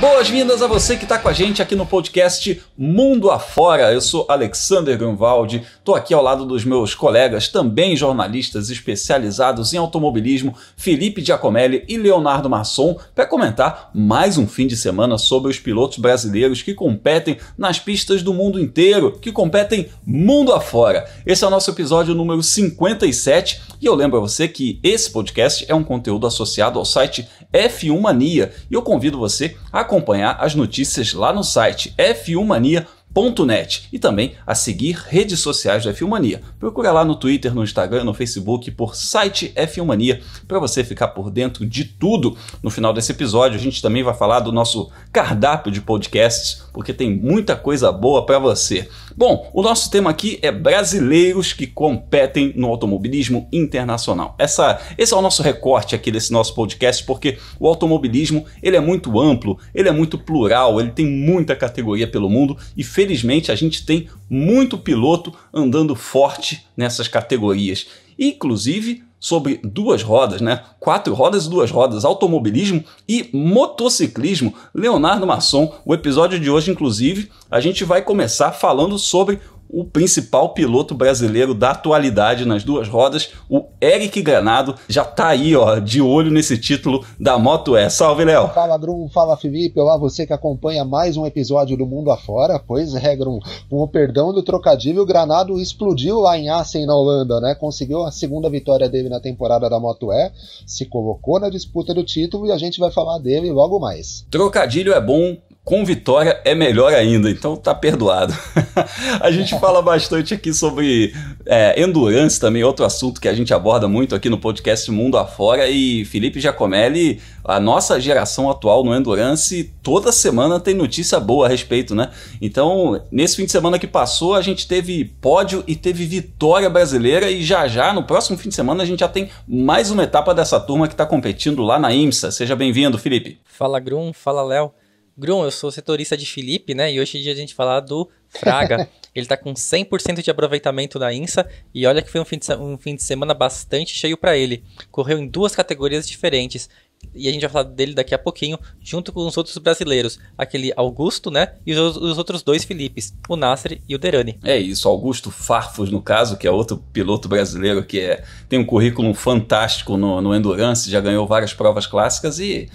Boas-vindas a você que está com a gente aqui no podcast Mundo Afora. Eu sou Alexander Grunwald, estou aqui ao lado dos meus colegas, também jornalistas especializados em automobilismo, Felipe Giacomelli e Leonardo Masson, para comentar mais um fim de semana sobre os pilotos brasileiros que competem nas pistas do mundo inteiro, que competem mundo afora. Esse é o nosso episódio número 57 e eu lembro a você que esse podcast é um conteúdo associado ao site F1 Mania e eu convido você a acompanhar as notícias lá no site f1mania.net e também a seguir redes sociais da Filmania. Procura lá no Twitter, no Instagram, no Facebook por site F1 Mania para você ficar por dentro de tudo. No final desse episódio a gente também vai falar do nosso cardápio de podcasts, porque tem muita coisa boa para você. Bom, o nosso tema aqui é brasileiros que competem no automobilismo internacional. Essa, esse é o nosso recorte aqui desse nosso podcast, porque o automobilismo ele é muito amplo, ele é muito plural, ele tem muita categoria pelo mundo e felizmente a gente tem muito piloto andando forte nessas categorias. Inclusive sobre duas rodas, né? Quatro rodas e duas rodas, automobilismo e motociclismo. Leonardo Masson, o episódio de hoje, inclusive, a gente vai começar falando sobre o principal piloto brasileiro da atualidade nas duas rodas, o Eric Granado, já tá aí, ó, de olho nesse título da Moto E. Salve, Léo! Fala, Grum, fala, Felipe, olá, você que acompanha mais um episódio do Mundo Afora. Pois é, Grum, com o perdão do trocadilho, o Granado explodiu lá em Assen, na Holanda, né? Conseguiu a segunda vitória dele na temporada da Moto E, se colocou na disputa do título e a gente vai falar dele logo mais. Trocadilho é bom, com vitória é melhor ainda, então tá perdoado. a gente fala bastante aqui sobre é, endurance também, outro assunto que a gente aborda muito aqui no podcast Mundo Afora. E Felipe Giacomelli, a nossa geração atual no endurance, toda semana tem notícia boa a respeito, né? Então, nesse fim de semana que passou, a gente teve pódio e teve vitória brasileira. E já já, no próximo fim de semana, a gente já tem mais uma etapa dessa turma que está competindo lá na IMSA. Seja bem-vindo, Felipe. Fala, Grum. Fala, Léo. Grum, eu sou setorista de Felipe, né? E hoje é dia a gente falar do Fraga. Ele tá com 100% de aproveitamento na INSA e olha que foi um fim de, um fim de semana bastante cheio para ele. Correu em duas categorias diferentes. E a gente vai falar dele daqui a pouquinho, junto com os outros brasileiros. Aquele Augusto, né? E os, os outros dois Filipes, o Nasser e o Derani. É isso, Augusto Farfus, no caso, que é outro piloto brasileiro que é, tem um currículo fantástico no, no Endurance, já ganhou várias provas clássicas e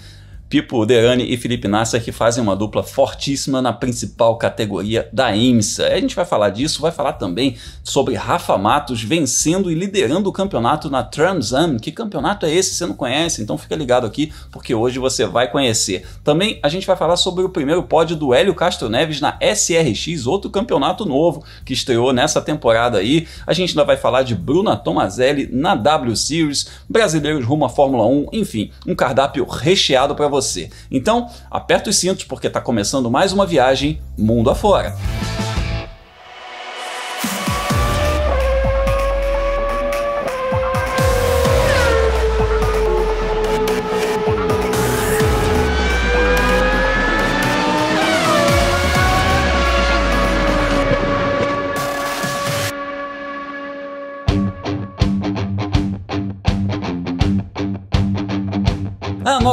Pipo Derani e Felipe Nasser que fazem uma dupla fortíssima na principal categoria da IMSA. A gente vai falar disso, vai falar também sobre Rafa Matos vencendo e liderando o campeonato na Transam. Que campeonato é esse? Você não conhece? Então fica ligado aqui porque hoje você vai conhecer. Também a gente vai falar sobre o primeiro pódio do Hélio Castro Neves na SRX, outro campeonato novo que estreou nessa temporada aí. A gente ainda vai falar de Bruna Tomazelli na W Series, brasileiros rumo à Fórmula 1, enfim, um cardápio recheado para você. Então, aperta os cintos porque está começando mais uma viagem mundo afora.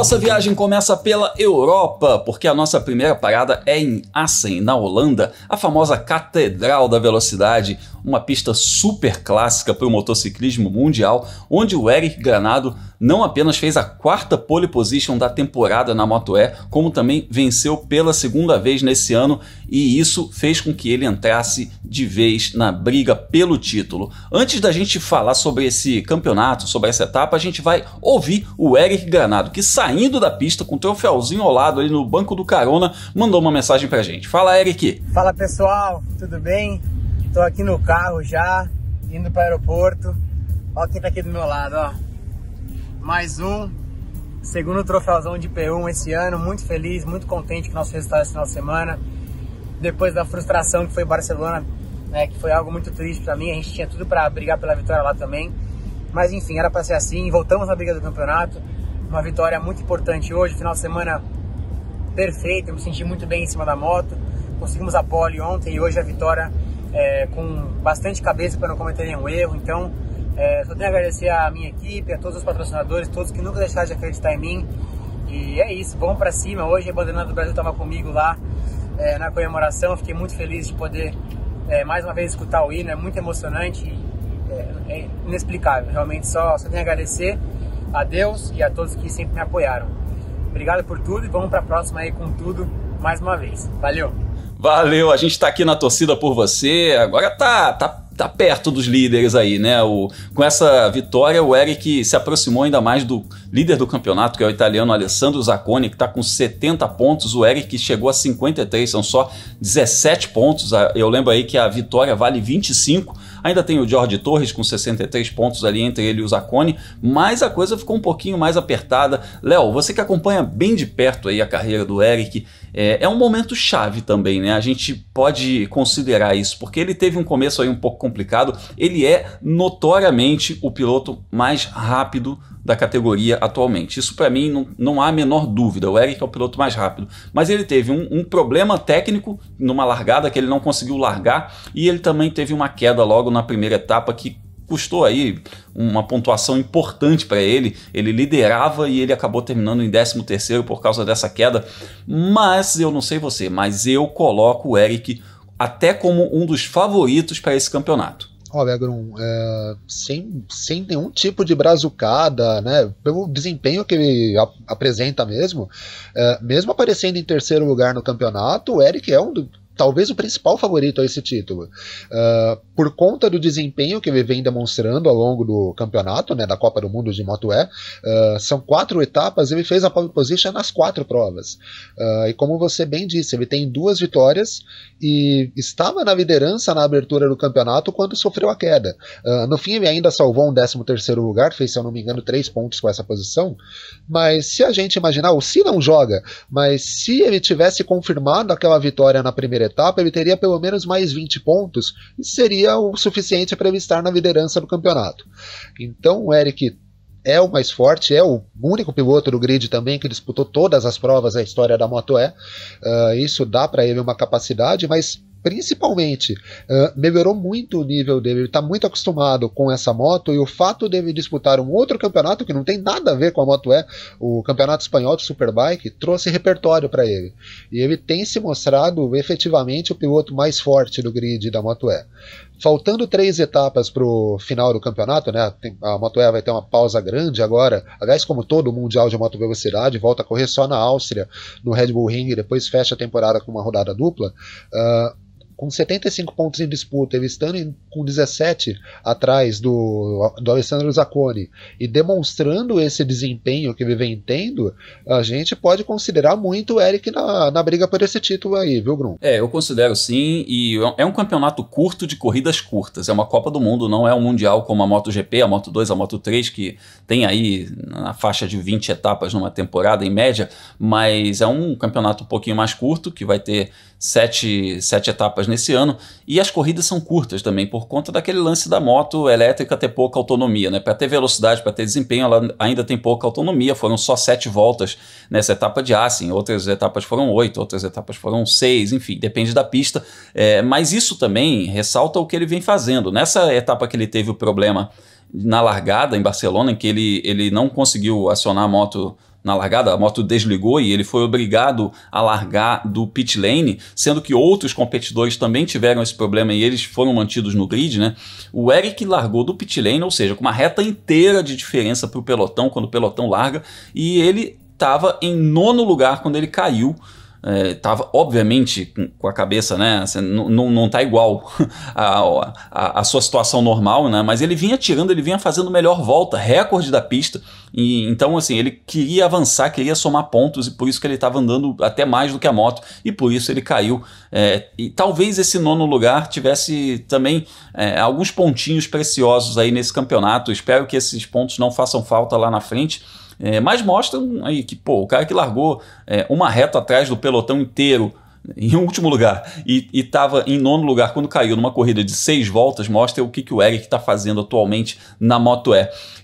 Nossa viagem começa pela Europa, porque a nossa primeira parada é em Assen, na Holanda, a famosa Catedral da Velocidade, uma pista super clássica para o motociclismo mundial, onde o Eric Granado não apenas fez a quarta pole position da temporada na Moto E, como também venceu pela segunda vez nesse ano, e isso fez com que ele entrasse de vez na briga pelo título. Antes da gente falar sobre esse campeonato, sobre essa etapa, a gente vai ouvir o Eric Granado, que saindo da pista com o troféuzinho ao lado ali no banco do carona, mandou uma mensagem pra gente. Fala, Eric! Fala pessoal, tudo bem? Tô aqui no carro já, indo para o aeroporto. Ó quem tá aqui do meu lado, ó. Mais um, segundo troféuzão de P1 esse ano. Muito feliz, muito contente com o nosso resultado esse final de semana. Depois da frustração que foi Barcelona, né, que foi algo muito triste para mim. A gente tinha tudo para brigar pela vitória lá também. Mas enfim, era para ser assim. Voltamos na briga do campeonato. Uma vitória muito importante hoje, final de semana perfeito. Eu me senti muito bem em cima da moto. Conseguimos a pole ontem e hoje a vitória é, com bastante cabeça para não cometer nenhum erro. Então, é, só tenho a agradecer a minha equipe, a todos os patrocinadores, todos que nunca deixaram de acreditar em mim. E é isso, vamos para cima. Hoje a Bandeirante do Brasil estava comigo lá é, na comemoração. Fiquei muito feliz de poder é, mais uma vez escutar o hino, é muito emocionante, é, é inexplicável. Realmente só, só tenho a agradecer a Deus e a todos que sempre me apoiaram. Obrigado por tudo e vamos para a próxima aí com tudo mais uma vez. Valeu! Valeu, a gente está aqui na torcida por você. Agora tá, tá tá perto dos líderes aí, né? O, com essa vitória, o Eric se aproximou ainda mais do líder do campeonato, que é o italiano Alessandro Zacconi, que está com 70 pontos. O Eric chegou a 53, são só 17 pontos. Eu lembro aí que a vitória vale 25. Ainda tem o Jorge Torres com 63 pontos ali entre ele e o Zacconi, mas a coisa ficou um pouquinho mais apertada. Léo, você que acompanha bem de perto aí a carreira do Eric, é, é, um momento chave também, né? A gente pode considerar isso, porque ele teve um começo aí um pouco complicado. Ele é notoriamente o piloto mais rápido da categoria atualmente. Isso para mim não, não há a menor dúvida. O Eric é o piloto mais rápido. Mas ele teve um, um, problema técnico numa largada que ele não conseguiu largar e ele também teve uma queda logo na primeira etapa que custou aí uma pontuação importante para ele. Ele liderava e ele acabou terminando em 13 terceiro por causa dessa queda. Mas eu não sei você, mas eu coloco o Eric até como um dos favoritos para esse campeonato. Olha, Grum, é, sem, sem nenhum tipo de brazucada, né? Pelo desempenho que ele ap apresenta mesmo, é, mesmo aparecendo em terceiro lugar no campeonato, o Eric é um do, talvez o principal favorito a esse título. Uh, por conta do desempenho que ele vem demonstrando ao longo do campeonato, né, da Copa do Mundo de Moto E, uh, são quatro etapas, ele fez a pole position nas quatro provas. Uh, e como você bem disse, ele tem duas vitórias e estava na liderança na abertura do campeonato quando sofreu a queda. no fim, ele ainda salvou um 13 terceiro lugar, fez, se eu não me engano, três pontos com essa posição. Mas se a gente imaginar, o se não joga, mas se ele tivesse confirmado aquela vitória na primeira etapa, ele teria pelo menos mais 20 pontos e seria o suficiente para ele estar na liderança do campeonato. Então o Eric é o mais forte, é o único piloto do grid também que disputou todas as provas da história da Moto E. Uh, isso dá para ele uma capacidade, mas principalmente, uh, melhorou muito o nível dele. Ele está muito acostumado com essa moto e o fato dele disputar um outro campeonato que não tem nada a ver com a Moto E, o Campeonato Espanhol de Superbike, trouxe repertório para ele. E ele tem se mostrado efetivamente o piloto mais forte do grid da Moto E. Faltando três etapas para o final do campeonato, né? A Moto vai ter uma pausa grande agora. Aliás, como todo o Mundial de Moto Velocidade, volta a correr só na Áustria, no Red Bull Ring, e depois fecha a temporada com uma rodada dupla. Uh, com 75 pontos em disputa, ele estando em, com 17 atrás do, do Alessandro Zacconi e demonstrando esse desempenho que ele vem tendo, a gente pode considerar muito o Eric na, na briga por esse título aí, viu, Grum? É, eu considero sim, e é um campeonato curto de corridas curtas, é uma Copa do Mundo, não é um Mundial como a MotoGP, a Moto2, a Moto3, que tem aí na faixa de 20 etapas numa temporada em média, mas é um campeonato um pouquinho mais curto, que vai ter sete, sete etapas nesse ano, e as corridas são curtas também, por conta daquele lance da moto elétrica ter pouca autonomia. Né? Para ter velocidade, para ter desempenho, ela ainda tem pouca autonomia. Foram só sete voltas nessa etapa de Assen, outras etapas foram oito, outras etapas foram seis, enfim, depende da pista. É, mas isso também ressalta o que ele vem fazendo. Nessa etapa que ele teve o problema na largada em Barcelona, em que ele, ele não conseguiu acionar a moto na largada, a moto desligou e ele foi obrigado a largar do pit lane, sendo que outros competidores também tiveram esse problema e eles foram mantidos no grid, né? O Eric largou do pit lane, ou seja, com uma reta inteira de diferença para o pelotão quando o pelotão larga, e ele estava em nono lugar quando ele caiu é, obviamente com a cabeça, né? Assim, não, não tá igual a, a, a, sua situação normal, né? Mas ele vinha tirando, ele vinha fazendo melhor volta, recorde da pista. E então, assim, ele queria avançar, queria somar pontos, e por isso que ele estava andando até mais do que a moto, e por isso ele caiu. É, e talvez esse nono lugar tivesse também é, alguns pontinhos preciosos aí nesse campeonato. Espero que esses pontos não façam falta lá na frente. É, mas mostram aí que, pô, o cara que largou é, uma reta atrás do pelotão inteiro em último lugar e estava em nono lugar quando caiu numa corrida de seis voltas, mostra o que, que o Eric está fazendo atualmente na Moto.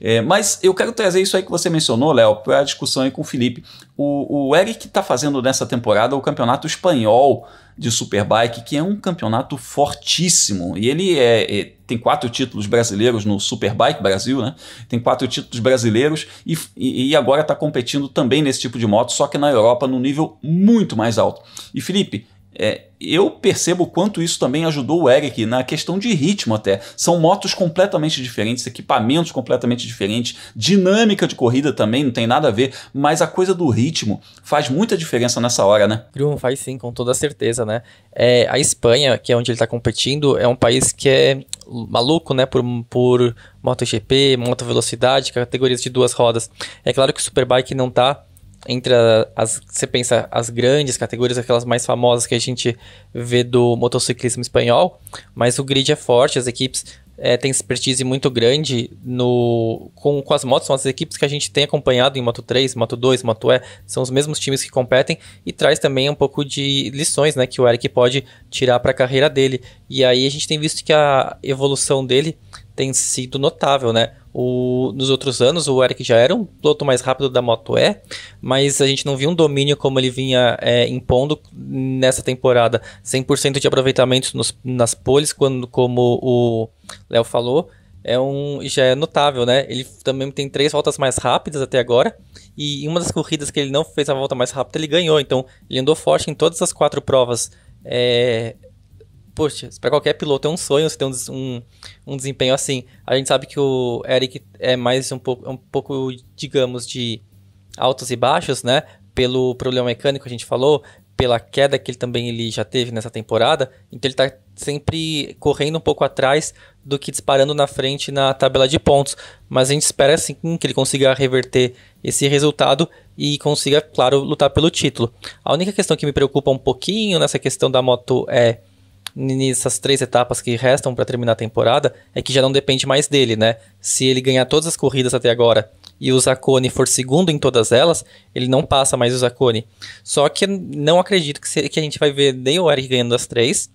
É, mas eu quero trazer isso aí que você mencionou, Léo, para a discussão aí com o Felipe. O, o Eric está fazendo nessa temporada o campeonato espanhol de Superbike, que é um campeonato fortíssimo, e ele é, é tem quatro títulos brasileiros no Superbike Brasil, né? Tem quatro títulos brasileiros e, e, e agora está competindo também nesse tipo de moto, só que na Europa num nível muito mais alto. E Felipe, é, eu percebo quanto isso também ajudou o Eric na questão de ritmo até. São motos completamente diferentes, equipamentos completamente diferentes, dinâmica de corrida também não tem nada a ver, mas a coisa do ritmo faz muita diferença nessa hora, né? Grum, faz sim, com toda certeza, né? É, a Espanha, que é onde ele está competindo, é um país que é maluco, né, por, por MotoGP, moto velocidade, categorias de duas rodas. É claro que o Superbike não está entre as você pensa as grandes categorias, aquelas mais famosas que a gente vê do motociclismo espanhol, mas o grid é forte, as equipes é, têm expertise muito grande no com, com as motos, são as equipes que a gente tem acompanhado em Moto 3, Moto 2, Moto E, são os mesmos times que competem e traz também um pouco de lições, né, que o Eric pode tirar para a carreira dele. E aí a gente tem visto que a evolução dele tem sido notável, né? O, nos outros anos, o Eric já era um piloto mais rápido da Moto E, mas a gente não viu um domínio como ele vinha é, impondo nessa temporada. 100% de aproveitamento nos, nas poles, quando, como o Léo falou, é um, já é notável, né? Ele também tem três voltas mais rápidas até agora, e em uma das corridas que ele não fez a volta mais rápida, ele ganhou. Então, ele andou forte em todas as quatro provas é, poxa, para qualquer piloto é um sonho você ter um, um, um, desempenho assim. A gente sabe que o Eric é mais um pouco, um pouco, digamos, de altos e baixos, né? Pelo problema mecânico que a gente falou, pela queda que ele também ele já teve nessa temporada. Então ele está sempre correndo um pouco atrás do que disparando na frente na tabela de pontos. Mas a gente espera sim que ele consiga reverter esse resultado e consiga, claro, lutar pelo título. A única questão que me preocupa um pouquinho nessa questão da moto é nessas três etapas que restam para terminar a temporada é que já não depende mais dele, né? Se ele ganhar todas as corridas até agora e o Zacone for segundo em todas elas, ele não passa mais o Zacone. Só que não acredito que, se, que a gente vai ver nem o Eric ganhando as três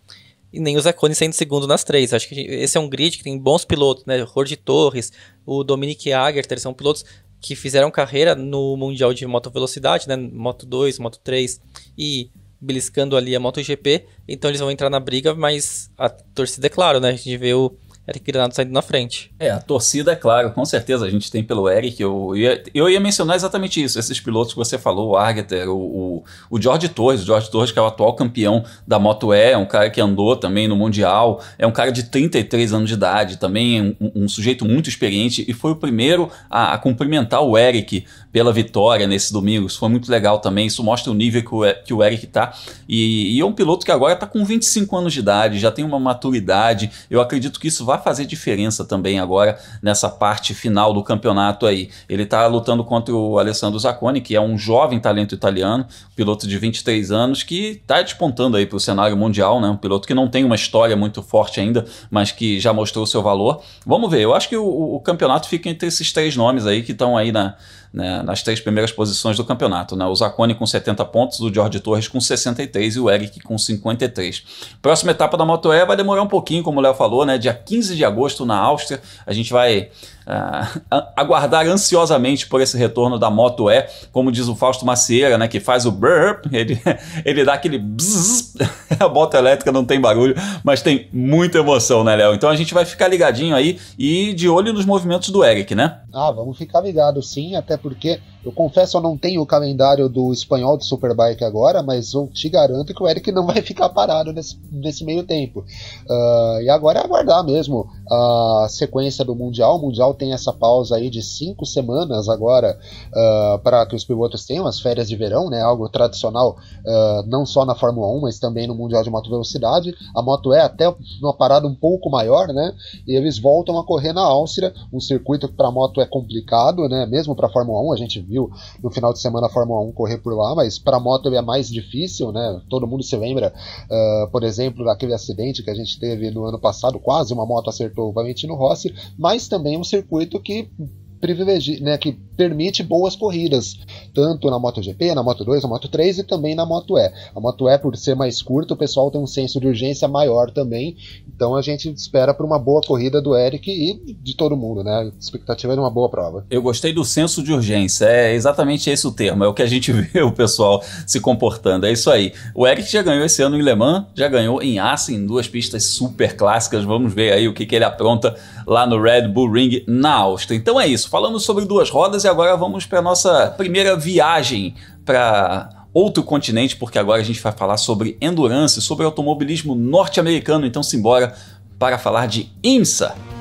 e nem o Zacone sendo segundo nas três. Acho que esse é um grid que tem bons pilotos, né? Rod Torres, o Dominic Agerter, são pilotos que fizeram carreira no Mundial de Moto Velocidade, né? Moto 2, Moto 3 e beliscando ali a MotoGP, então eles vão entrar na briga, mas a torcida é claro, né? A gente vê o Eric Granado saindo na frente. É, a torcida, é claro, com certeza a gente tem pelo Eric. Eu ia, eu ia mencionar exatamente isso, esses pilotos que você falou, o Argeter, o, o, o George Torres, o George Torres, que é o atual campeão da Moto E, é um cara que andou também no Mundial, é um cara de 33 anos de idade, também um, um sujeito muito experiente e foi o primeiro a, a, cumprimentar o Eric pela vitória nesse domingo. Isso foi muito legal também, isso mostra o nível que o, que o Eric tá. E, e é um piloto que agora está com 25 anos de idade, já tem uma maturidade. Eu acredito que isso vai vai fazer diferença também agora nessa parte final do campeonato aí. Ele está lutando contra o Alessandro Zacconi, que é um jovem talento italiano, piloto de 23 anos, que está despontando aí para o cenário mundial, né? Um piloto que não tem uma história muito forte ainda, mas que já mostrou seu valor. Vamos ver, eu acho que o, o campeonato fica entre esses três nomes aí que estão aí na, né, nas três primeiras posições do campeonato. Né? O Zacone com 70 pontos, o Jorge Torres com 63 e o Eric com 53. Próxima etapa da Moto E vai demorar um pouquinho, como o Léo falou, né? dia 15 de agosto na Áustria. A gente vai uh, aguardar ansiosamente por esse retorno da Moto E, como diz o Fausto Macieira, né, que faz o burp, ele, ele dá aquele bzzz, a moto elétrica não tem barulho, mas tem muita emoção, né, Léo? Então a gente vai ficar ligadinho aí e de olho nos movimentos do Eric, né? Ah, vamos ficar ligados sim, até porque eu confesso, eu não tenho o calendário do espanhol do Superbike agora, mas eu te garanto que o Eric não vai ficar parado nesse, nesse meio tempo. Uh, e agora é aguardar mesmo a sequência do Mundial. O Mundial tem essa pausa aí de cinco semanas agora uh, para que os pilotos tenham as férias de verão, né? Algo tradicional uh, não só na Fórmula 1, mas também no Mundial de Moto Velocidade. A moto é até uma parada um pouco maior, né? E eles voltam a correr na Áustria, um circuito que para moto é complicado, né? Mesmo para Fórmula 1, a gente viu viu no final de semana a Fórmula 1 correr por lá, mas para moto é mais difícil, né? Todo mundo se lembra, uh, por exemplo, daquele acidente que a gente teve no ano passado, quase uma moto acertou o Valentino Rossi, mas também um circuito que privilegia, né, que permite boas corridas, tanto na MotoGP, na Moto2, na Moto3 e também na Moto E. A Moto E, por ser mais curta, o pessoal tem um senso de urgência maior também, então a gente espera por uma boa corrida do Eric e de todo mundo, né? A expectativa é de uma boa prova. Eu gostei do senso de urgência, é exatamente esse o termo, é o que a gente vê o pessoal se comportando, é isso aí. O Eric já ganhou esse ano em Le Mans, já ganhou em Assen, duas pistas super clássicas, vamos ver aí o que, que ele apronta lá no Red Bull Ring na Áustria. Então é isso, falamos sobre duas rodas e agora vamos para nossa primeira viagem para outro continente, porque agora a gente vai falar sobre endurance, sobre automobilismo norte-americano. Então simbora para falar de IMSA.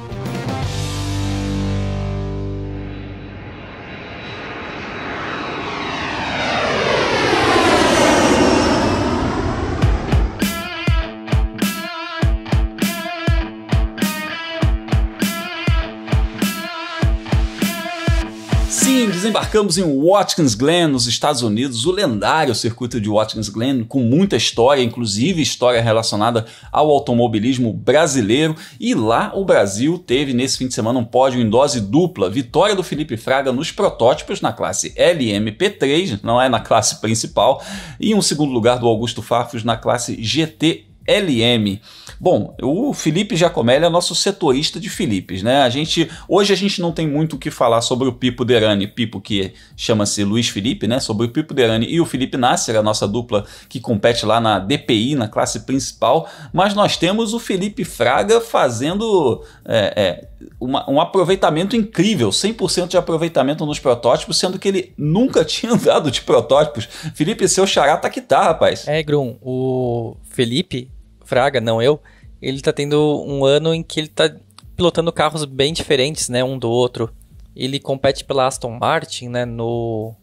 Desembarcamos em Watkins Glen, nos Estados Unidos, o lendário circuito de Watkins Glen, com muita história, inclusive história relacionada ao automobilismo brasileiro. E lá o Brasil teve nesse fim de semana um pódio em dose dupla, vitória do Felipe Fraga nos protótipos na classe LMP3, não é na classe principal, e um segundo lugar do Augusto Farfus na classe GT-LM. Bom, o Felipe Giacomelli é nosso setorista de Filipes, né? A gente, hoje a gente não tem muito o que falar sobre o Pipo Derani, Pipo que chama-se Luiz Felipe, né? Sobre o Pipo Derani e o Felipe Nasser, a nossa dupla que compete lá na DPI, na classe principal, mas nós temos o Felipe Fraga fazendo é, é, uma, um aproveitamento incrível, 100% de aproveitamento nos protótipos, sendo que ele nunca tinha andado de protótipos. Felipe, seu xará tá que tá, rapaz. É, Grum, o Felipe Fraga, não eu, ele tá tendo um ano em que ele tá pilotando carros bem diferentes, né, um do outro. Ele compete pela Aston Martin, né, no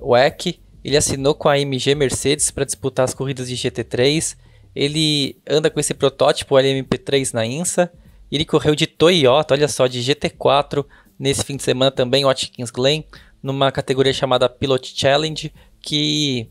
WEC. Ele assinou com a AMG Mercedes para disputar as corridas de GT3. Ele anda com esse protótipo LMP3 na INSA. Ele correu de Toyota, olha só, de GT4 nesse fim de semana também, Watkins Glen, numa categoria chamada Pilot Challenge, que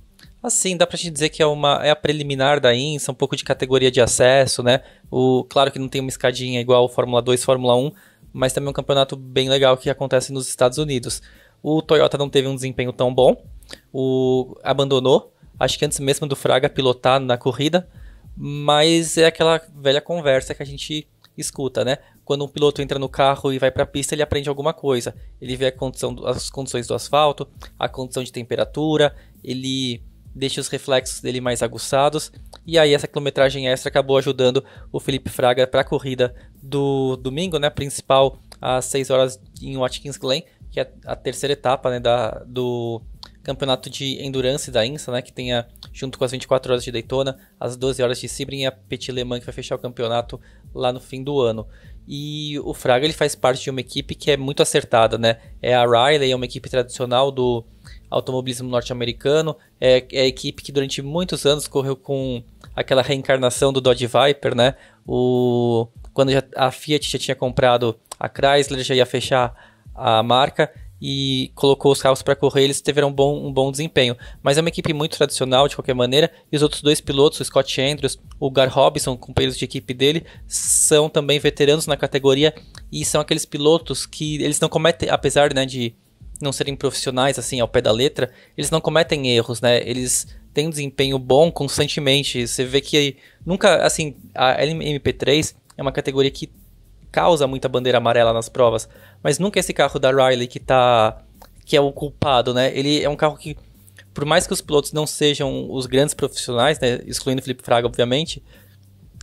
Assim, dá pra gente dizer que é uma é a preliminar da INSA, um pouco de categoria de acesso, né? O, claro que não tem uma escadinha igual Fórmula 2, Fórmula 1, mas também é um campeonato bem legal que acontece nos Estados Unidos. O Toyota não teve um desempenho tão bom, o abandonou, acho que antes mesmo do Fraga pilotar na corrida, mas é aquela velha conversa que a gente escuta, né? Quando um piloto entra no carro e vai para a pista, ele aprende alguma coisa. Ele vê condição, as condições do asfalto, a condição de temperatura, ele deixa os reflexos dele mais aguçados. E aí essa quilometragem extra acabou ajudando o Felipe Fraga para a corrida do domingo, né, principal às 6 horas em Watkins Glen, que é a terceira etapa, né, da, do campeonato de endurance da INSA, né, que tem a, junto com as 24 horas de Daytona, as 12 horas de Sebring e a Petit Le Mans que vai fechar o campeonato lá no fim do ano. E o Fraga ele faz parte de uma equipe que é muito acertada, né? É a Riley, é uma equipe tradicional do automobilismo norte-americano. É, é, a equipe que durante muitos anos correu com aquela reencarnação do Dodge Viper, né? O, quando já, a Fiat já tinha comprado a Chrysler, já ia fechar a marca e colocou os carros para correr, eles tiveram um bom, um bom desempenho. Mas é uma equipe muito tradicional de qualquer maneira, e os outros dois pilotos, o Scott Andrews, o Gar Robinson, companheiros de equipe dele, são também veteranos na categoria e são aqueles pilotos que eles não cometem, apesar né, de não serem profissionais assim ao pé da letra, eles não cometem erros, né? Eles têm um desempenho bom constantemente. Você vê que nunca, assim, a LMP3 é uma categoria que causa muita bandeira amarela nas provas, mas nunca esse carro da Riley que tá que é o culpado, né? Ele é um carro que por mais que os pilotos não sejam os grandes profissionais, né, excluindo o Felipe Fraga, obviamente,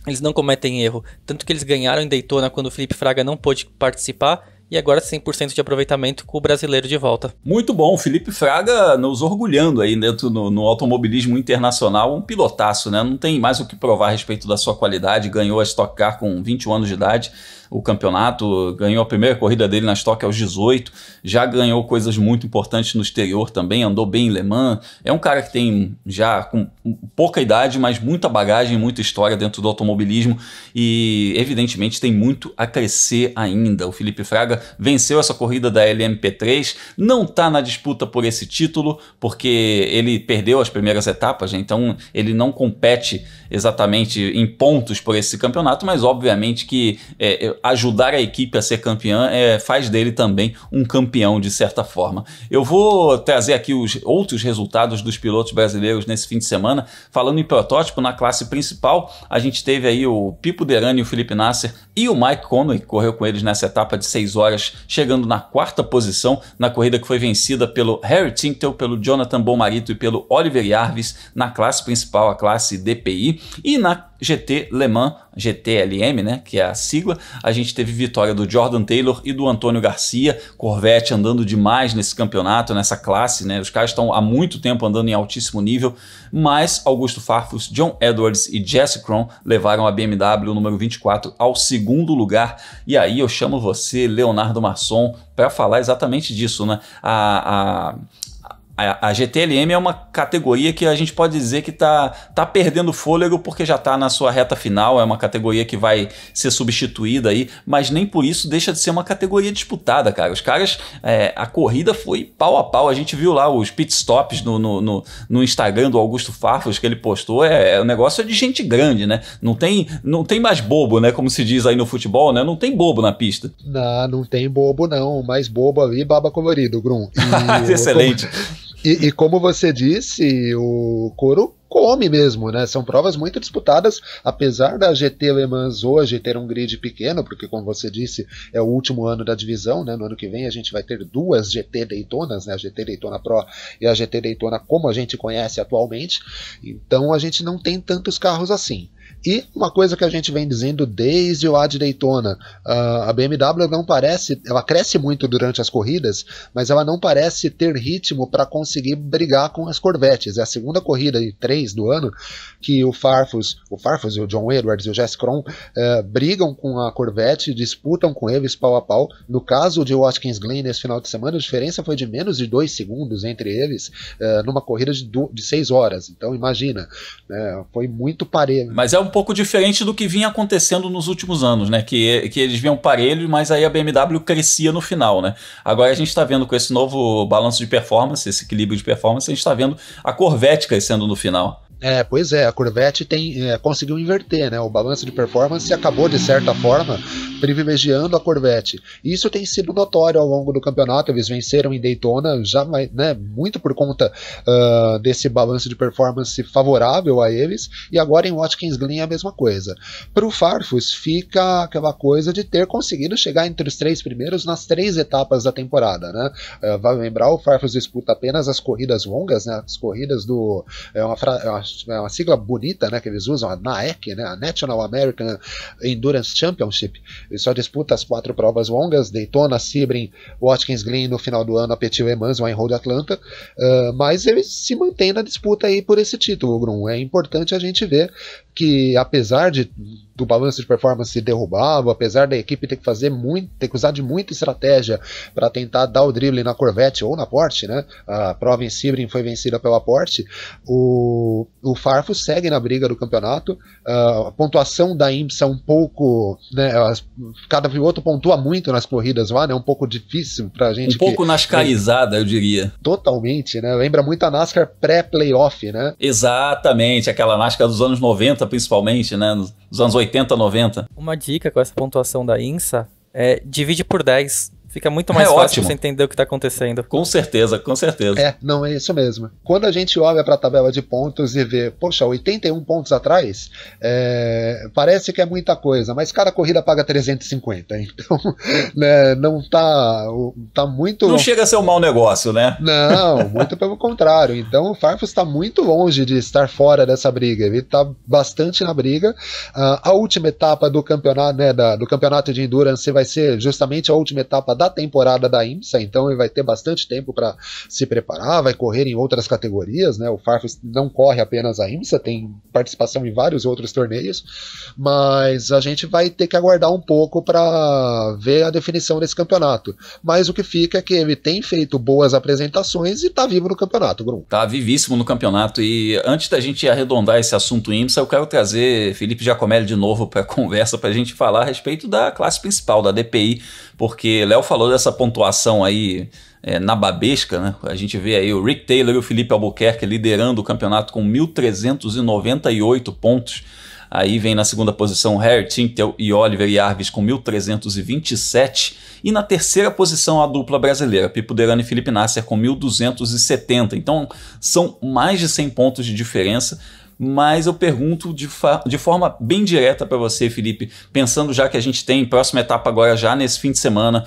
eles não cometem erro. Tanto que eles ganharam em Daytona quando o Felipe Fraga não pôde participar e agora 100% de aproveitamento com o brasileiro de volta. Muito bom, Felipe Fraga nos orgulhando aí dentro no, no, automobilismo internacional, um pilotaço, né? Não tem mais o que provar a respeito da sua qualidade, ganhou a Stock Car com 21 anos de idade, o campeonato, ganhou a primeira corrida dele na Stock aos 18, já ganhou coisas muito importantes no exterior também, andou bem em Le Mans. É um cara que tem já com pouca idade, mas muita bagagem, muita história dentro do automobilismo e, evidentemente, tem muito a crescer ainda. O Felipe Fraga venceu essa corrida da LMP3, não está na disputa por esse título, porque ele perdeu as primeiras etapas, né? então ele não compete exatamente em pontos por esse campeonato, mas obviamente que é, ajudar a equipe a ser campeã é, faz dele também um campeão de certa forma. Eu vou trazer aqui os outros resultados dos pilotos brasileiros nesse fim de semana, falando em protótipo, na classe principal, a gente teve aí o Pipo Derani, o Felipe Nasser e o Mike Conway, que correu com eles nessa etapa de 6 horas, chegando na quarta posição na corrida que foi vencida pelo Harry Tintel, pelo Jonathan Bomarito e pelo Oliver Jarvis na classe principal, a classe DPI. E na GT Le Mans, GTLM, né, que é a sigla, a gente teve vitória do Jordan Taylor e do Antônio Garcia, Corvette andando demais nesse campeonato, nessa classe, né, os caras estão há muito tempo andando em altíssimo nível, mas Augusto Farfus, John Edwards e Jesse Cron levaram a BMW número 24 ao segundo lugar, e aí eu chamo você, Leonardo Masson, para falar exatamente disso, né, a, a a, a, GTLM é uma categoria que a gente pode dizer que está tá perdendo fôlego porque já está na sua reta final, é uma categoria que vai ser substituída aí, mas nem por isso deixa de ser uma categoria disputada, cara. Os caras, é, a corrida foi pau a pau, a gente viu lá os pit stops no, no, no, no Instagram do Augusto Farfus que ele postou, é, é, o negócio é de gente grande, né? Não tem, não tem mais bobo, né? Como se diz aí no futebol, né? Não tem bobo na pista. Não, não tem bobo não, mais bobo ali, baba colorido, Grum. Excelente. E, e, como você disse, o couro come mesmo, né? São provas muito disputadas, apesar da GT Le Mans hoje ter um grid pequeno, porque como você disse, é o último ano da divisão, né? No ano que vem a gente vai ter duas GT Daytonas, né? A GT Daytona Pro e a GT Daytona como a gente conhece atualmente. Então a gente não tem tantos carros assim. E uma coisa que a gente vem dizendo desde o Ad Daytona, a BMW não parece, ela cresce muito durante as corridas, mas ela não parece ter ritmo para conseguir brigar com as Corvettes. É a segunda corrida de três do ano que o Farfus, o Farfus, o John Edwards e o Jess Cron uh, brigam com a Corvette, disputam com eles pau a pau. No caso de Watkins Glen nesse final de semana, a diferença foi de menos de dois segundos entre eles uh, numa corrida de, de seis horas. Então imagina, né, foi muito parelho. Mas é um pouco diferente do que vinha acontecendo nos últimos anos, né? Que, que eles vinham parelhos, mas aí a BMW crescia no final, né? Agora a gente está vendo com esse novo balanço de performance, esse equilíbrio de performance, a gente está vendo a Corvette crescendo no final. É, pois é, a Corvette tem, é, conseguiu inverter, né? O balanço de performance acabou, de certa forma, privilegiando a Corvette. Isso tem sido notório ao longo do campeonato. Eles venceram em Daytona, já, né, muito por conta uh, desse balanço de performance favorável a eles, e agora em Watkins Glen é a mesma coisa. Para o Farfus, fica aquela coisa de ter conseguido chegar entre os três primeiros nas três etapas da temporada, né? Uh, vai lembrar, o Farfus disputa apenas as corridas longas, né? As corridas do. É uma, é uma uma sigla bonita, né, que eles usam, a NAEC, né, a National American Endurance Championship. Ele só disputa as quatro provas longas, Daytona, Sebring, Watkins Glen no final do ano, a Petit Le Mans, Road Atlanta, uh, mas ele se mantém na disputa aí por esse título, Grum. É importante a gente ver que apesar de do balanço de performance derrubável, apesar da equipe ter que fazer muito, ter que usar de muita estratégia para tentar dar o drible na Corvette ou na Porsche, né? A prova em Sebring foi vencida pela Porsche. O, o Farfus segue na briga do campeonato. A pontuação da IMSA é um pouco, né? Cada piloto pontua muito nas corridas lá, né? Um pouco difícil para a gente. Um pouco que, nascarizada, é, eu diria. Totalmente, né? Lembra muito a NASCAR pré-playoff, né? Exatamente, aquela NASCAR dos anos 90 principalmente, né? Nos anos 80, 90. Uma dica com essa pontuação da INSA é divide por 10. Fica muito mais é fácil ótimo. você entender o que está acontecendo. Com certeza, com certeza. É, não é isso mesmo. Quando a gente olha para a tabela de pontos e vê, poxa, 81 pontos atrás, é, parece que é muita coisa, mas cada corrida paga 350. Então, né, não tá, tá muito. Não chega a ser um mau negócio, né? Não, muito pelo contrário. Então, o Farfus está muito longe de estar fora dessa briga. Ele está bastante na briga. Uh, a última etapa do campeonato, né, da, do campeonato de endurance vai ser justamente a última etapa da da temporada da IMSA, então ele vai ter bastante tempo para se preparar, vai correr em outras categorias, né? O Farfus não corre apenas a IMSA, tem participação em vários outros torneios, mas a gente vai ter que aguardar um pouco para ver a definição desse campeonato. Mas o que fica é que ele tem feito boas apresentações e está vivo no campeonato, Grum. Tá vivíssimo no campeonato e antes da gente arredondar esse assunto IMSA, eu quero trazer Felipe Giacomelli de novo para a conversa para a gente falar a respeito da classe principal, da DPI, porque Léo falou dessa pontuação aí é, na babesca, né? A gente vê aí o Rick Taylor e o Felipe Albuquerque liderando o campeonato com 1.398 pontos. Aí vem na segunda posição Harry Tintel e Oliver Jarvis com 1.327. E na terceira posição a dupla brasileira, Pipo Derano e Felipe Nasser com 1.270. Então são mais de 100 pontos de diferença mas eu pergunto de, de forma bem direta para você, Felipe, pensando já que a gente tem próxima etapa agora já nesse fim de semana,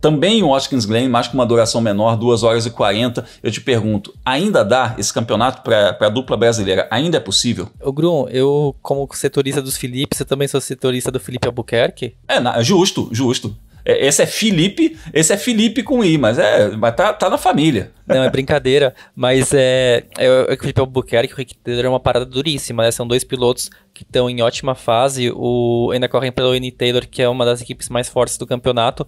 também o Watkins Glen, mas com uma duração menor, 2 horas e 40, eu te pergunto, ainda dá esse campeonato para a dupla brasileira? Ainda é possível? O Grum, eu como setorista dos Felipe, você também sou setorista do Felipe Albuquerque? É, justo, justo. É, esse é Felipe, esse é Felipe com I, mas é, mas tá, tá na família. Não, é brincadeira, mas é, é, é o Felipe Albuquerque e o Rick Taylor é uma parada duríssima, né? São dois pilotos que estão em ótima fase, o ainda correm pelo N Taylor, que é uma das equipes mais fortes do campeonato,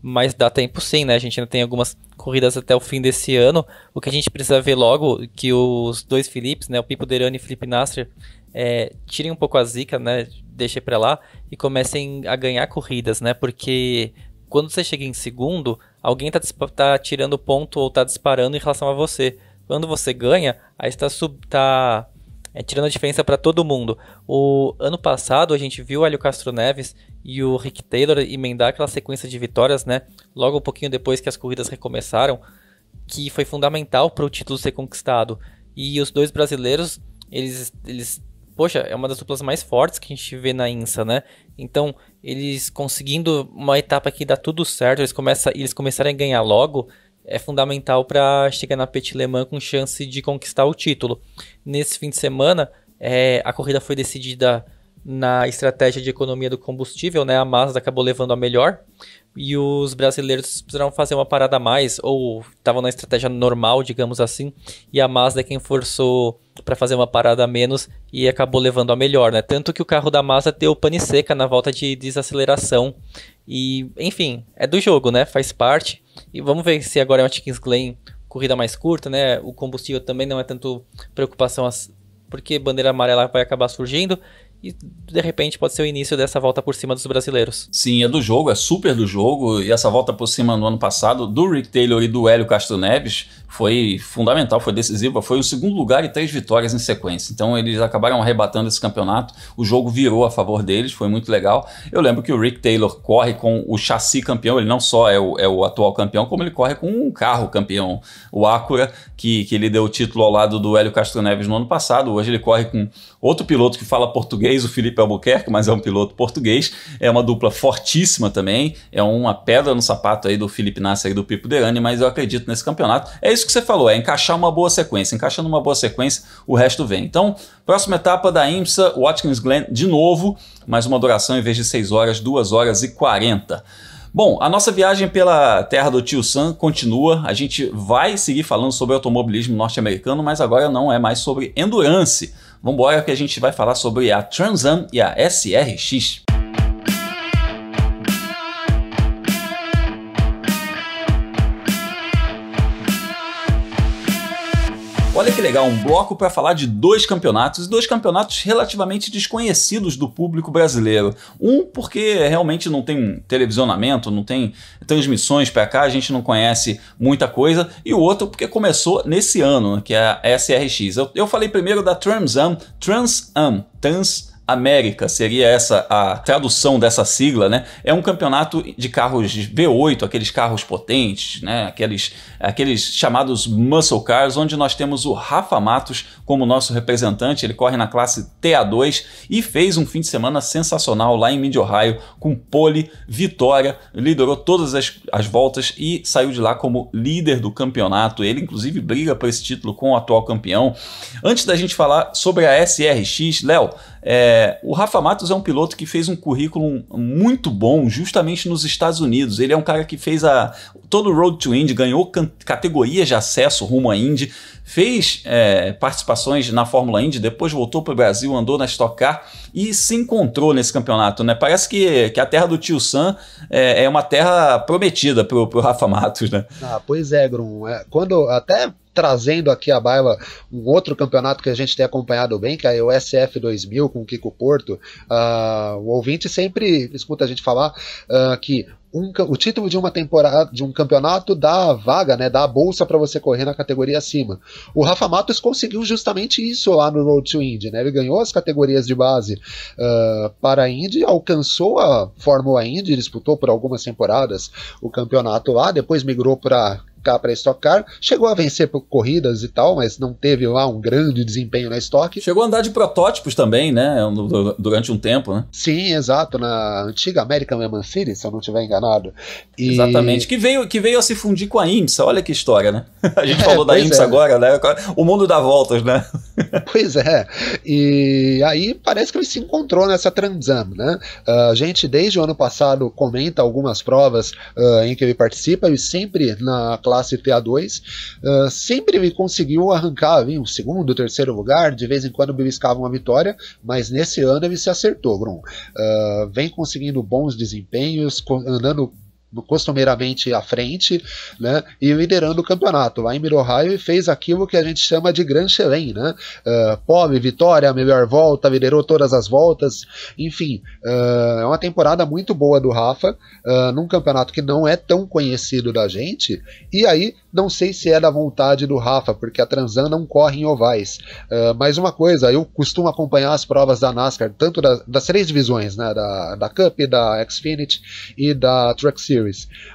mas dá tempo sim, né? A gente ainda tem algumas corridas até o fim desse ano. O que a gente precisa ver logo que os dois Philips, né, o Pipo Derani e o Felipe Nasser, é, tirem um pouco a zica, né? Deixem para lá e comecem a ganhar corridas, né? Porque quando você chega em segundo, alguém tá, tá tirando ponto ou tá disparando em relação a você. Quando você ganha, aí está tá é, tirando a diferença para todo mundo. O ano passado a gente viu o Hélio Castro Neves e o Rick Taylor emendar aquela sequência de vitórias, né? Logo um pouquinho depois que as corridas recomeçaram, que foi fundamental para o título ser conquistado. E os dois brasileiros, eles, eles poxa, é uma das duplas mais fortes que a gente vê na INSA, né? Então, eles conseguindo uma etapa que dá tudo certo, eles, começam, eles começarem a ganhar logo, é fundamental para chegar na Petit Le Mans com chance de conquistar o título. Nesse fim de semana, é, a corrida foi decidida na estratégia de economia do combustível, né? A Mazda acabou levando a melhor e os brasileiros precisaram fazer uma parada a mais ou estavam na estratégia normal, digamos assim, e a Mazda é quem forçou para fazer uma parada a menos e acabou levando a melhor, né? Tanto que o carro da Mazda deu pane seca na volta de desaceleração e, enfim, é do jogo, né? Faz parte. E vamos ver se agora é uma Chickens Glen corrida mais curta, né? O combustível também não é tanto preocupação porque bandeira amarela vai acabar surgindo e de repente pode ser o início dessa volta por cima dos brasileiros. Sim, é do jogo, é super do jogo, e essa volta por cima no ano passado do Rick Taylor e do Hélio Castro Neves foi fundamental, foi decisiva, foi o segundo lugar e três vitórias em sequência. Então eles acabaram arrebatando esse campeonato, o jogo virou a favor deles, foi muito legal. Eu lembro que o Rick Taylor corre com o chassi campeão, ele não só é o, é o atual campeão, como ele corre com um carro campeão, o Acura, que, que ele deu o título ao lado do Hélio Castro Neves no ano passado. Hoje ele corre com outro piloto que fala português, o Felipe Albuquerque, mas é um piloto português. É uma dupla fortíssima também, é uma pedra no sapato aí do Felipe Nasser e do Pipo Derani, mas eu acredito nesse campeonato. É isso isso que você falou, é encaixar uma boa sequência. Encaixando uma boa sequência, o resto vem. Então, próxima etapa da IMSA, Watkins Glen de novo, mais uma duração em vez de 6 horas, 2 horas e 40. Bom, a nossa viagem pela terra do tio Sam continua. A gente vai seguir falando sobre automobilismo norte-americano, mas agora não é mais sobre endurance. Vamos embora que a gente vai falar sobre a Trans Am e a SRX. Olha que legal, um bloco para falar de dois campeonatos, dois campeonatos relativamente desconhecidos do público brasileiro. Um porque realmente não tem televisionamento, não tem transmissões para cá, a gente não conhece muita coisa, e o outro porque começou nesse ano, que é a SRX. Eu, eu falei primeiro da Trans Am, Trans Am, Trans América, seria essa a tradução dessa sigla, né? É um campeonato de carros V8, aqueles carros potentes, né? Aqueles, aqueles chamados muscle cars, onde nós temos o Rafa Matos como nosso representante. Ele corre na classe TA2 e fez um fim de semana sensacional lá em Mid Ohio com pole, vitória, liderou todas as, as voltas e saiu de lá como líder do campeonato. Ele, inclusive, briga por esse título com o atual campeão. Antes da gente falar sobre a SRX, Léo, É, o Rafa Matos é um piloto que fez um currículo muito bom justamente nos Estados Unidos. Ele é um cara que fez a todo o Road to Indy, ganhou categorias de acesso rumo à Indy, fez é, participações na Fórmula Indy, depois voltou para o Brasil, andou na Stock Car e se encontrou nesse campeonato. Né? Parece que, que a terra do tio Sam é, é uma terra prometida para o Rafa Matos. Né? Ah, pois é, Grum. É, quando até trazendo aqui a baila um outro campeonato que a gente tem acompanhado bem, que é o SF 2000 com o Kiko Porto. Uh, o ouvinte sempre escuta a gente falar uh, que um, o título de uma temporada, de um campeonato dá vaga, né, dá a bolsa para você correr na categoria acima. O Rafa Matos conseguiu justamente isso lá no Road to Indy, né? Ele ganhou as categorias de base uh, para a Indy, alcançou a Fórmula Indy, disputou por algumas temporadas o campeonato lá, depois migrou para cá para Stock Car. Chegou a vencer por corridas e tal, mas não teve lá um grande desempenho na Stock. Chegou a andar de protótipos também, né? Durante um tempo, né? Sim, exato. Na antiga American Le Mans City, se eu não estiver enganado. E... Exatamente. Que veio, que veio a se fundir com a IMSA. Olha que história, né? A gente é, falou da IMSA é. agora, né? O mundo dá voltas, né? pois é. E aí parece que ele se encontrou nessa Transam, né? Uh, a gente, desde o ano passado, comenta algumas provas uh, em que ele participa e sempre na classe TA2, uh, sempre ele conseguiu arrancar um segundo, terceiro lugar, de vez em quando beliscava uma vitória, mas nesse ano ele se acertou, Grum. Uh, vem conseguindo bons desempenhos, andando costumeiramente à frente, né, e liderando o campeonato. Lá em Mid-Ohio fez aquilo que a gente chama de Grand Chelem, né, uh, vitória, melhor volta, liderou todas as voltas, enfim, uh, é uma temporada muito boa do Rafa, uh, num campeonato que não é tão conhecido da gente, e aí não sei se é da vontade do Rafa, porque a Transan não corre em ovais, uh, mas uma coisa, eu costumo acompanhar as provas da NASCAR, tanto da, das três divisões, né, da, da Cup, da Xfinity e da Truck Series,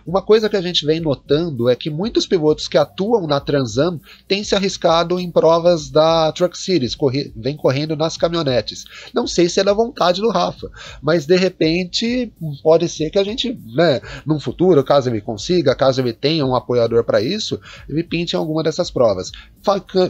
Uma coisa que a gente vem notando é que muitos pilotos que atuam na Transam têm se arriscado em provas da Truck Series, corre, vem correndo nas caminhonetes. Não sei se é da vontade do Rafa, mas de repente pode ser que a gente, né, num futuro, caso ele consiga, caso ele tenha um apoiador para isso, ele pinte em alguma dessas provas.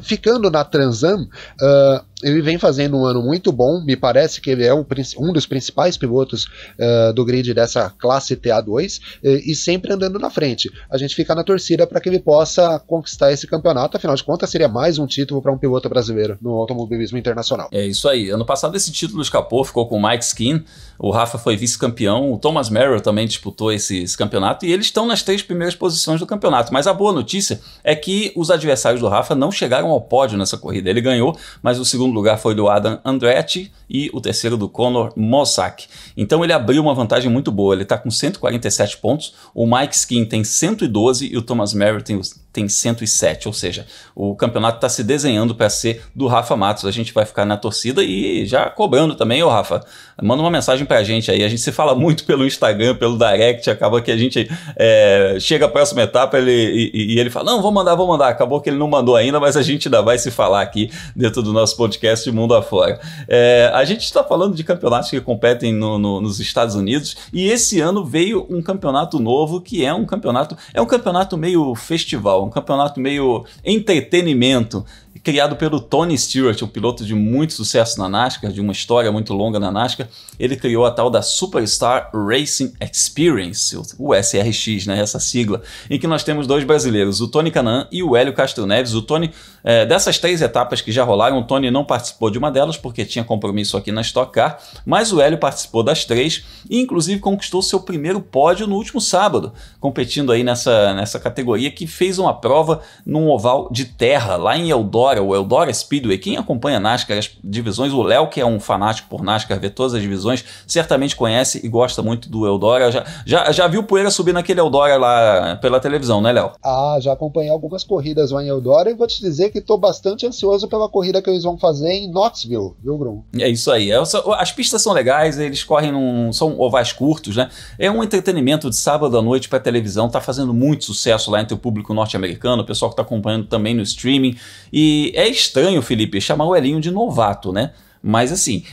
Ficando na Transam, uh, ele vem fazendo um ano muito bom, me parece que ele é um, um dos principais pilotos uh, do grid dessa classe TA2 uh, e sempre andando na frente. A gente fica na torcida para que ele possa conquistar esse campeonato, afinal de contas seria mais um título para um piloto brasileiro no automobilismo internacional. É isso aí. Ano passado esse título escapou, ficou com o Mike Skin, o Rafa foi vice-campeão, o Thomas Merrill também disputou esse, esse campeonato e eles estão nas três primeiras posições do campeonato. Mas a boa notícia é que os adversários do Rafa não chegaram ao pódio nessa corrida. Ele ganhou, mas o segundo segundo lugar foi do Adam Andretti e o terceiro do Conor Mossack. Então ele abriu uma vantagem muito boa. Ele está com 147 pontos, o Mike Skin tem 112 e o Thomas Merritt tem, tem 107. Ou seja, o campeonato está se desenhando para ser do Rafa Matos. A gente vai ficar na torcida e já cobrando também, ô Rafa. Manda uma mensagem para a gente aí. A gente se fala muito pelo Instagram, pelo Direct. Acaba que a gente é, chega à próxima etapa ele, e, e ele fala: Não, vou mandar, vou mandar. Acabou que ele não mandou ainda, mas a gente ainda vai se falar aqui dentro do nosso podcast Mundo Afora. É, a gente está falando de campeonatos que competem no, no, nos Estados Unidos e esse ano veio um campeonato novo que é um campeonato é um campeonato meio festival, um campeonato meio entretenimento criado pelo Tony Stewart, um piloto de muito sucesso na NASCAR, de uma história muito longa na NASCAR. Ele criou a tal da Superstar Racing Experience, o SRX, né, essa sigla, em que nós temos dois brasileiros, o Tony Canan e o Hélio Castro Neves. O Tony, é, dessas três etapas que já rolaram, o Tony não participou de uma delas porque tinha compromisso aqui na Stock Car, mas o Hélio participou das três e inclusive conquistou seu primeiro pódio no último sábado, competindo aí nessa, nessa categoria que fez uma prova num oval de terra lá em Eldorado Eldora, o Eldora Speedway, quem acompanha NASCAR, as divisões, o Léo, que é um fanático por NASCAR, vê todas as divisões, certamente conhece e gosta muito do Eldora. Já, já, já viu poeira subir naquele Eldora lá pela televisão, né, Léo? Ah, já acompanhei algumas corridas lá em Eldora e vou te dizer que estou bastante ansioso pela corrida que eles vão fazer em Knoxville, viu, Grum? É isso aí. É, as pistas são legais, eles correm num. são ovais curtos, né? É um entretenimento de sábado à noite para televisão, tá fazendo muito sucesso lá entre o público norte-americano, o pessoal que está acompanhando também no streaming. E é estranho, Felipe, chamar o Elinho de novato, né? Mas assim,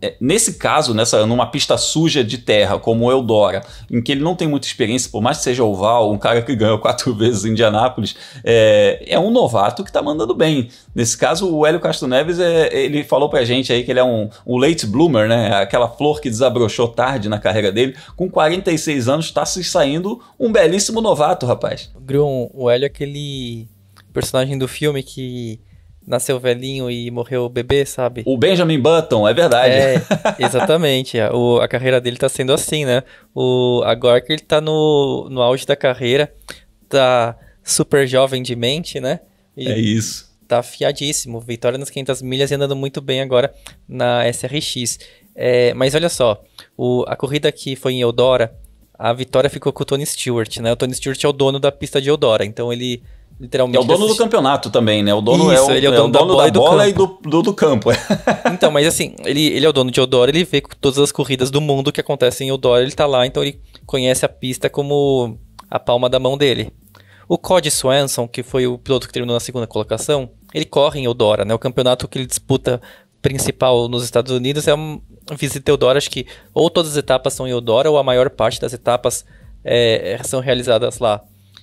é, nesse caso, nessa, numa pista suja de terra, como o Eldora, em que ele não tem muita experiência, por mais que seja oval, um cara que ganhou quatro vezes em Indianápolis, é, é um novato que está mandando bem. Nesse caso, o Hélio Castro Neves, é, ele falou pra gente aí que ele é um, um late bloomer, né? Aquela flor que desabrochou tarde na carreira dele. Com 46 anos, está se saindo um belíssimo novato, rapaz. Grum, o Hélio é aquele personagem do filme que nasceu velhinho e morreu bebê, sabe? O Benjamin Button, é verdade. É, exatamente. o, a carreira dele tá sendo assim, né? O, agora que ele tá no, no auge da carreira, tá super jovem de mente, né? E é isso. Tá afiadíssimo. Vitória nas 500 milhas e andando muito bem agora na SRX. É, mas olha só, o, a corrida que foi em Eudora, a vitória ficou com o Tony Stewart, né? O Tony Stewart é o dono da pista de Eudora, então ele literalmente. É o dono do campeonato também, né? O dono Isso, é o, ele é o dono, é o dono da, bola, da bola e do, do, do campo. então, mas assim, ele, ele é o dono de Eudora, ele vê todas as corridas do mundo que acontecem em Eudora, ele tá lá, então ele conhece a pista como a palma da mão dele. O Cody Swanson, que foi o piloto que terminou na segunda colocação, ele corre em Eudora, né? O campeonato que ele disputa principal nos Estados Unidos é um visita Eudora, acho que ou todas as etapas são em Eudora ou a maior parte das etapas é, são realizadas lá.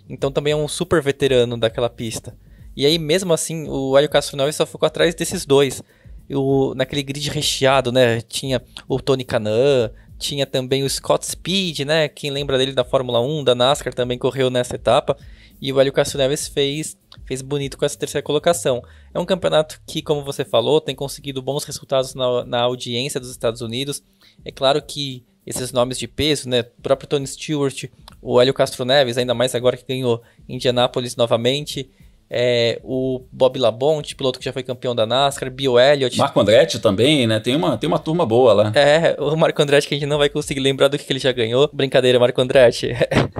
Então também é um super veterano daquela pista. E aí, mesmo assim, o Hélio Castro Neves só ficou atrás desses dois. O, naquele grid recheado, né? Tinha o Tony Canan, tinha também o Scott Speed, né? Quem lembra dele da Fórmula 1, da NASCAR, também correu nessa etapa. E o Hélio Castro Neves fez, fez bonito com essa terceira colocação. É um campeonato que, como você falou, tem conseguido bons resultados na, na audiência dos Estados Unidos. É claro que esses nomes de peso, né? O próprio Tony Stewart, o Hélio Castro Neves, ainda mais agora que ganhou Indianápolis novamente. É, o Bob Labonte, piloto que já foi campeão da NASCAR, Bill Elliott. Marco Andretti também, né? Tem uma, tem uma turma boa lá. É, o Marco Andretti que a gente não vai conseguir lembrar do que, que ele já ganhou. Brincadeira, Marco Andretti.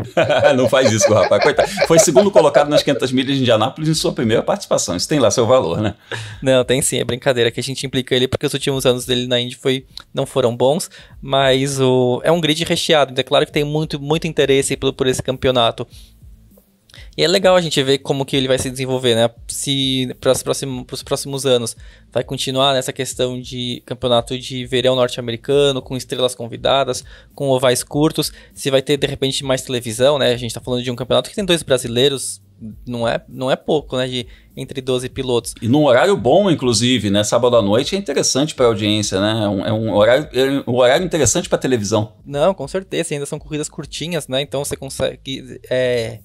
não faz isso, rapaz. Coitado. Foi segundo colocado nas 500 milhas de Indianápolis em sua primeira participação. Isso tem lá seu valor, né? Não, tem sim. É brincadeira que a gente implica ele porque os últimos anos dele na Indy foi, não foram bons, mas o, é um grid recheado. Então é claro que tem muito, muito interesse por, por esse campeonato. E é legal a gente ver como que ele vai se desenvolver, né? Se para os próximos, próximos anos vai continuar nessa questão de campeonato de verão norte-americano, com estrelas convidadas, com ovais curtos, se vai ter de repente mais televisão, né? A gente está falando de um campeonato que tem dois brasileiros, não é, não é pouco, né? De entre 12 pilotos. E num horário bom, inclusive, né? Sábado à noite é interessante para audiência, né? É um, é um horário, é um horário interessante para televisão. Não, com certeza. Ainda são corridas curtinhas, né? Então você consegue é,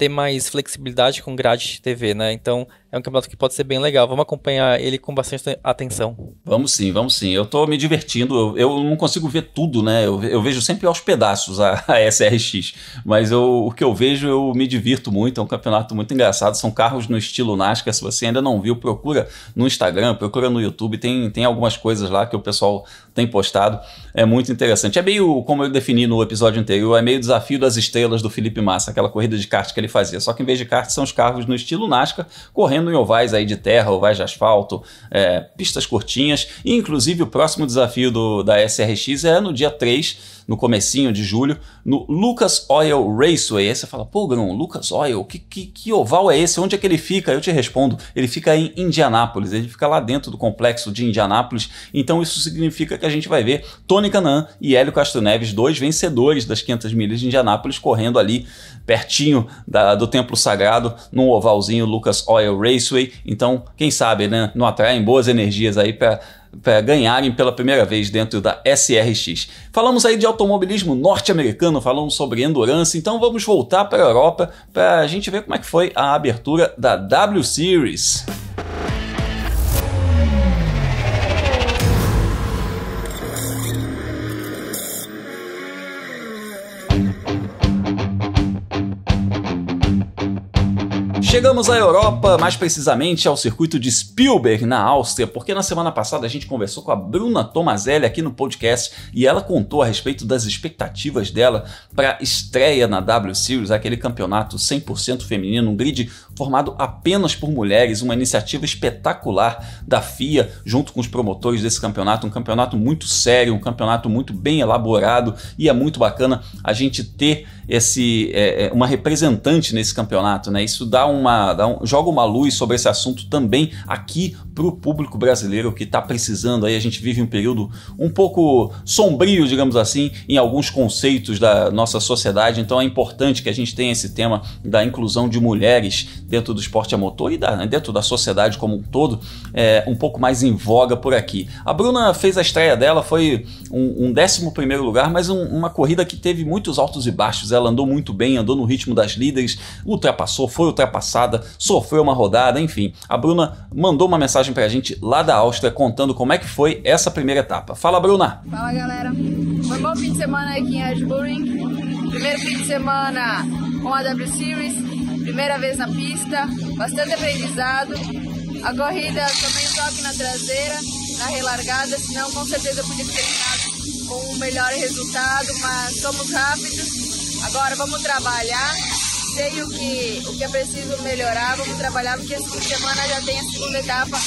ter mais flexibilidade com grade de TV, né? Então é um campeonato que pode ser bem legal. Vamos acompanhar ele com bastante atenção. Vamos sim, vamos sim. Eu tô me divertindo. Eu, eu não consigo ver tudo, né? Eu, eu vejo sempre aos pedaços a, a, SRX. Mas eu, o que eu vejo, eu me divirto muito. É um campeonato muito engraçado. São carros no estilo NASCAR. Se você ainda não viu, procura no Instagram, procura no YouTube. Tem, tem algumas coisas lá que o pessoal tem postado. É muito interessante. É meio, como eu defini no episódio anterior, é meio desafio das estrelas do Felipe Massa, aquela corrida de kart que ele fazia. Só que em vez de kart são os carros no estilo NASCAR, correndo em ovais aí de terra, ovais de asfalto, é, pistas curtinhas. E, inclusive o próximo desafio do, da SRX é no dia 3 no comecinho de julho, no Lucas Oil Raceway. Aí você fala, pô, Grão, Lucas Oil, que, que, que, oval é esse? Onde é que ele fica? Eu te respondo, ele fica em Indianápolis, ele fica lá dentro do complexo de Indianápolis. Então isso significa que a gente vai ver Tony Canan e Hélio Castro Neves, dois vencedores das 500 milhas de Indianápolis, correndo ali pertinho da, do templo sagrado, num ovalzinho Lucas Oil Raceway. Então, quem sabe, né, não atraem boas energias aí para para ganharem pela primeira vez dentro da SRX. Falamos aí de automobilismo norte-americano, falamos sobre endurance, então vamos voltar para a Europa para a gente ver como é que foi a abertura da W Series. Chegamos à Europa, mais precisamente ao circuito de Spielberg, na Áustria, porque na semana passada a gente conversou com a Bruna Tomazelli aqui no podcast e ela contou a respeito das expectativas dela para a estreia na W Series, aquele campeonato 100% feminino, um grid formado apenas por mulheres, uma iniciativa espetacular da FIA, junto com os promotores desse campeonato, um campeonato muito sério, um campeonato muito bem elaborado e é muito bacana a gente ter esse é, uma representante nesse campeonato, né? Isso dá um uma, dá um, joga uma luz sobre esse assunto também aqui para o público brasileiro que está precisando. Aí a gente vive um período um pouco sombrio, digamos assim, em alguns conceitos da nossa sociedade. Então é importante que a gente tenha esse tema da inclusão de mulheres dentro do esporte a motor e da, né, dentro da sociedade como um todo, é, um pouco mais em voga por aqui. A Bruna fez a estreia dela, foi um, um décimo primeiro lugar, mas um, uma corrida que teve muitos altos e baixos. Ela andou muito bem, andou no ritmo das líderes, ultrapassou, foi ultrapassada, sofreu uma rodada, enfim. A Bruna mandou uma mensagem pra gente lá da Áustria contando como é que foi essa primeira etapa. Fala, Bruna! Fala, galera! Foi um bom fim de semana aqui em Ashbury. Primeiro fim de semana com a W Series, primeira vez na pista, bastante aprendizado. A corrida também toque na traseira, na relargada, senão com certeza eu podia ter terminado com um melhor resultado, mas somos rápidos. Agora vamos trabalhar sei o que, o que é preciso melhorar, vamos trabalhar, porque essa semana já tem a segunda etapa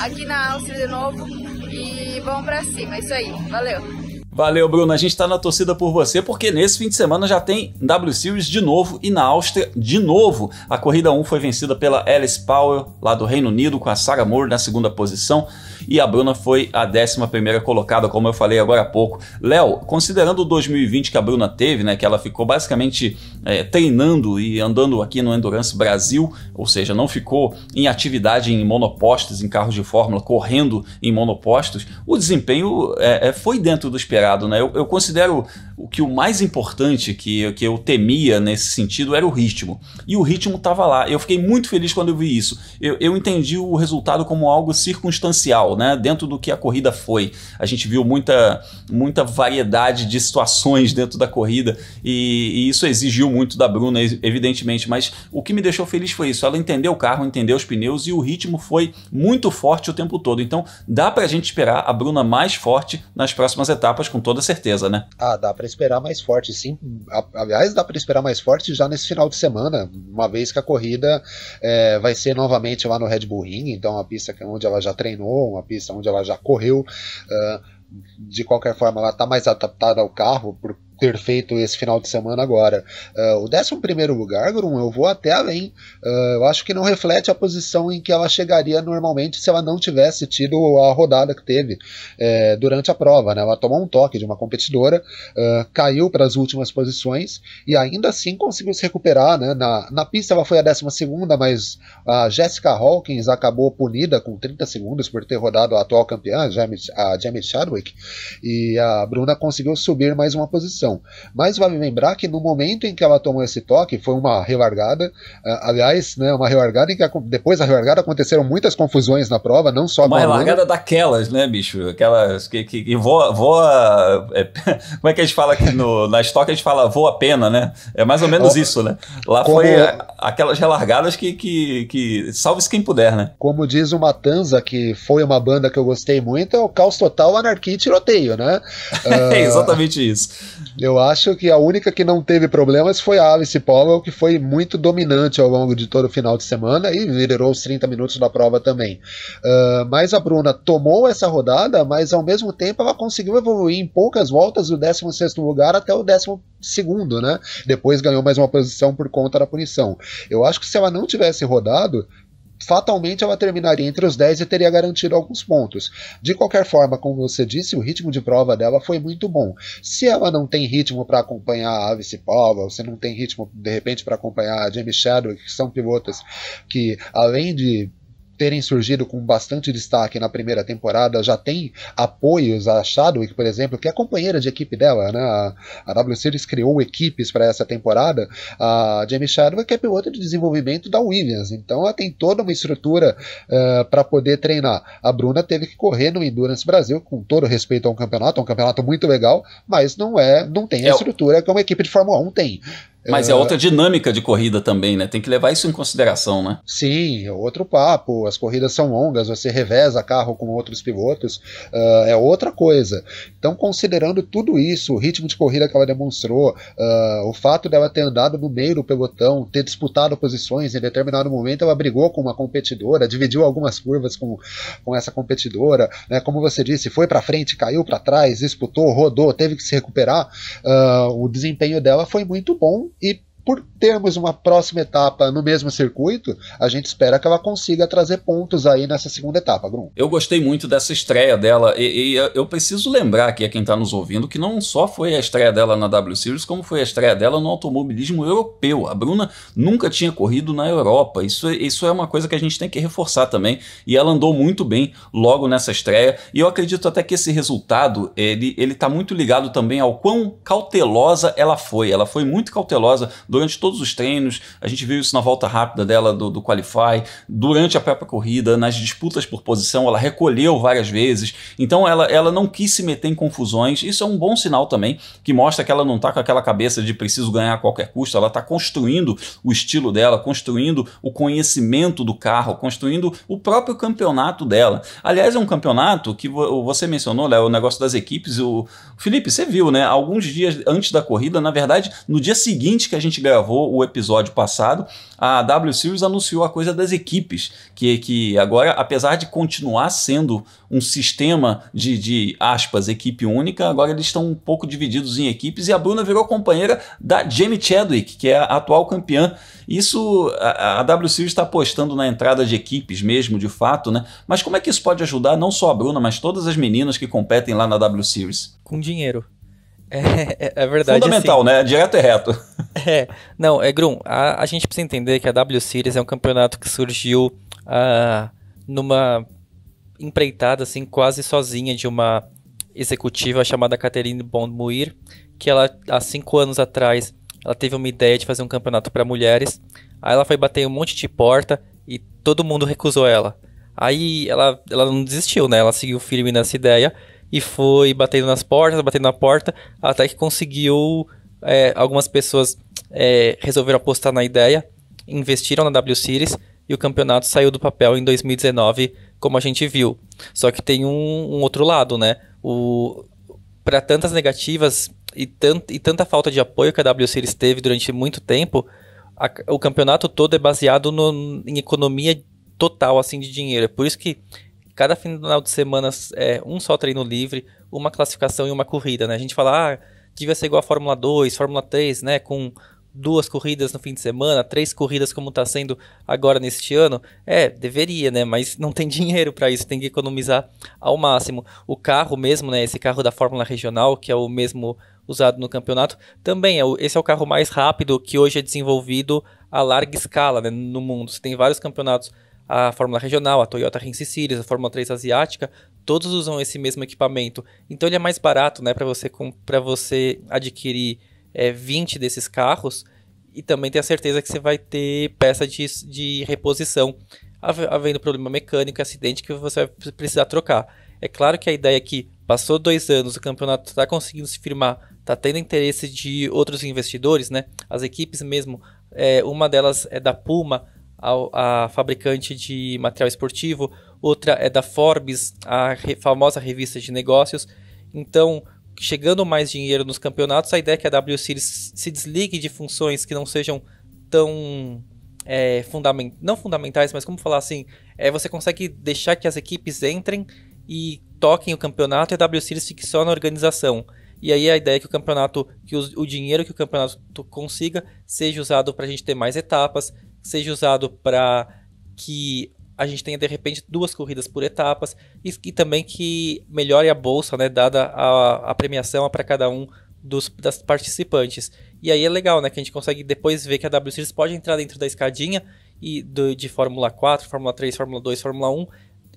aqui na Áustria de novo. E vamos pra cima, é isso aí, valeu! Valeu, Bruno. A gente está na torcida por você, porque nesse fim de semana já tem W Series de novo e na Áustria de novo. A corrida 1 foi vencida pela Alice Powell, lá do Reino Unido, com a Sarah Moore na segunda posição e a Bruna foi a 11 colocada, como eu falei agora há pouco. Léo, considerando o 2020 que a Bruna teve, né, que ela ficou basicamente é, treinando e andando aqui no Endurance Brasil, ou seja, não ficou em atividade em monopostos, em carros de fórmula, correndo em monopostos, o desempenho é, é, foi dentro do esperado. Né? Eu, eu considero o que o mais importante que, que eu temia nesse sentido era o ritmo. E o ritmo estava lá. Eu fiquei muito feliz quando eu vi isso. Eu, eu entendi o resultado como algo circunstancial, né? Dentro do que a corrida foi. A gente viu muita, muita variedade de situações dentro da corrida e, e isso exigiu muito da Bruna, evidentemente. Mas o que me deixou feliz foi isso. Ela entendeu o carro, entendeu os pneus e o ritmo foi muito forte o tempo todo. Então dá pra gente esperar a Bruna mais forte nas próximas etapas, com toda certeza, né? Ah, dá pra esperar mais forte, sim. Aliás, dá para esperar mais forte já nesse final de semana, uma vez que a corrida é, vai ser novamente lá no Red Bull Ring, então uma pista onde ela já treinou, uma pista onde ela já correu. Uh, de qualquer forma, ela está mais adaptada ao carro por ter feito esse final de semana agora. Uh, o 11 lugar, Grum, eu vou até além. Uh, eu acho que não reflete a posição em que ela chegaria normalmente se ela não tivesse tido a rodada que teve é, durante a prova. Né? Ela tomou um toque de uma competidora, uh, caiu para as últimas posições e ainda assim conseguiu se recuperar. Né? Na, na pista ela foi a 12, mas a Jessica Hawkins acabou punida com 30 segundos por ter rodado a atual campeã, a Jamie Chadwick, e a Bruna conseguiu subir mais uma posição. Mas vale lembrar que no momento em que ela tomou esse toque, foi uma relargada, uh, aliás, né, uma relargada em que a, depois da relargada aconteceram muitas confusões na prova, não só Uma relargada daquelas, né, bicho? Aquelas que, que, que voa. voa é, como é que a gente fala aqui no, na estoque? A gente fala voa pena, né? É mais ou menos isso, né? Lá como, foi a, aquelas relargadas que, que, que salve-se quem puder, né? Como diz o Matanza, que foi uma banda que eu gostei muito, é o caos total, anarquia e tiroteio, né? É exatamente isso. Eu acho que a única que não teve problemas foi a Alice Powell, que foi muito dominante ao longo de todo o final de semana e liderou os 30 minutos da prova também. Uh, mas a Bruna tomou essa rodada, mas ao mesmo tempo ela conseguiu evoluir em poucas voltas do 16 lugar até o 12 segundo, né? Depois ganhou mais uma posição por conta da punição. Eu acho que se ela não tivesse rodado, fatalmente ela terminaria entre os 10 e teria garantido alguns pontos. De qualquer forma, como você disse, o ritmo de prova dela foi muito bom. Se ela não tem ritmo para acompanhar a Alice Powell, se não tem ritmo de repente para acompanhar a Jamie Chadwick, que são pilotas que além de terem surgido com bastante destaque na primeira temporada, já tem apoios a Chadwick, por exemplo, que é companheira de equipe dela, né? A, a W Series criou equipes para essa temporada. A Jamie Chadwick é piloto de desenvolvimento da Williams, então ela tem toda uma estrutura uh, eh, para poder treinar. A Bruna teve que correr no Endurance Brasil, com todo respeito a um campeonato, é um campeonato muito legal, mas não é, não tem a é estrutura que uma equipe de Fórmula 1 tem. Mas é, é outra dinâmica de corrida também, né? Tem que levar isso em consideração, né? Sim, é outro papo. As corridas são longas, você reveza carro com outros pilotos, uh, é outra coisa. Então, considerando tudo isso, o ritmo de corrida que ela demonstrou, uh, o fato dela ter andado no meio do pelotão, ter disputado posições, em determinado momento ela brigou com uma competidora, dividiu algumas curvas com, com essa competidora, né? Como você disse, foi para frente, caiu para trás, disputou, rodou, teve que se recuperar. Uh, o desempenho dela foi muito bom e por termos uma próxima etapa no mesmo circuito, a gente espera que ela consiga trazer pontos aí nessa segunda etapa, Grum. Eu gostei muito dessa estreia dela e, e eu preciso lembrar aqui a quem está nos ouvindo que não só foi a estreia dela na W Series, como foi a estreia dela no automobilismo europeu. A Bruna nunca tinha corrido na Europa. Isso, isso é uma coisa que a gente tem que reforçar também. E ela andou muito bem logo nessa estreia. E eu acredito até que esse resultado ele ele está muito ligado também ao quão cautelosa ela foi. Ela foi muito cautelosa durante todos os treinos. A gente viu isso na volta rápida dela do, do Qualify, durante a própria corrida, nas disputas por posição, ela recolheu várias vezes. Então ela, ela não quis se meter em confusões. Isso é um bom sinal também, que mostra que ela não está com aquela cabeça de preciso ganhar a qualquer custo. Ela está construindo o estilo dela, construindo o conhecimento do carro, construindo o próprio campeonato dela. Aliás, é um campeonato que você mencionou, Léo, o negócio das equipes. O Felipe, você viu, né? Alguns dias antes da corrida, na verdade, no dia seguinte que a gente gravou o episódio passado, a W Series anunciou a coisa das equipes, que, que agora, apesar de continuar sendo um sistema de, de aspas, equipe única, agora eles estão um pouco divididos em equipes e a Bruna virou companheira da Jamie Chadwick, que é a atual campeã. Isso, a, a W Series está apostando na entrada de equipes mesmo, de fato, né? Mas como é que isso pode ajudar não só a Bruna, mas todas as meninas que competem lá na W Series? Com dinheiro. É, é, verdade. Fundamental, assim, né? Direto e reto. É. Não, é Grum, a, a gente precisa entender que a W Series é um campeonato que surgiu uh, numa empreitada assim quase sozinha de uma executiva chamada Catherine Bond Muir, que ela há cinco anos atrás ela teve uma ideia de fazer um campeonato para mulheres. Aí ela foi bater um monte de porta e todo mundo recusou ela. Aí ela, ela não desistiu, né? Ela seguiu firme nessa ideia e foi batendo nas portas, batendo na porta, até que conseguiu. É, algumas pessoas é, resolveram apostar na ideia, investiram na W Series e o campeonato saiu do papel em 2019, como a gente viu. Só que tem um, um outro lado, né? Para tantas negativas e, tant, e tanta falta de apoio que a W Series teve durante muito tempo, a, o campeonato todo é baseado no, em economia total assim de dinheiro. É por isso que cada final de semana é um só treino livre, uma classificação e uma corrida, né? A gente fala, ah, devia ser igual a Fórmula 2, Fórmula 3, né? Com duas corridas no fim de semana, três corridas como está sendo agora neste ano. É, deveria, né? Mas não tem dinheiro para isso, tem que economizar ao máximo. O carro mesmo, né? Esse carro da Fórmula Regional, que é o mesmo usado no campeonato, também é o, esse é o carro mais rápido que hoje é desenvolvido a larga escala né, no mundo. Você tem vários campeonatos a Fórmula Regional, a Toyota Race Series, a Fórmula 3 Asiática, todos usam esse mesmo equipamento. Então ele é mais barato né, para você, você adquirir é, 20 desses carros e também ter a certeza que você vai ter peça de, de reposição, havendo problema mecânico, acidente que você vai precisar trocar. É claro que a ideia é que passou dois anos, o campeonato está conseguindo se firmar, está tendo interesse de outros investidores, né? As equipes mesmo, é, uma delas é da Puma, a, a, fabricante de material esportivo, outra é da Forbes, a re, famosa revista de negócios. Então, chegando mais dinheiro nos campeonatos, a ideia é que a W Series se desligue de funções que não sejam tão é, fundament, não fundamentais, mas como falar assim, é, você consegue deixar que as equipes entrem e toquem o campeonato e a W Series fique só na organização. E aí a ideia é que o campeonato, que o, o dinheiro que o campeonato consiga seja usado para a gente ter mais etapas, seja usado para que a gente tenha de repente duas corridas por etapas e, e também que melhore a bolsa, né, dada a, a premiação para cada um dos das participantes. E aí é legal, né, que a gente consegue depois ver que a W Series pode entrar dentro da escadinha e do, de Fórmula 4, Fórmula 3, Fórmula 2, Fórmula 1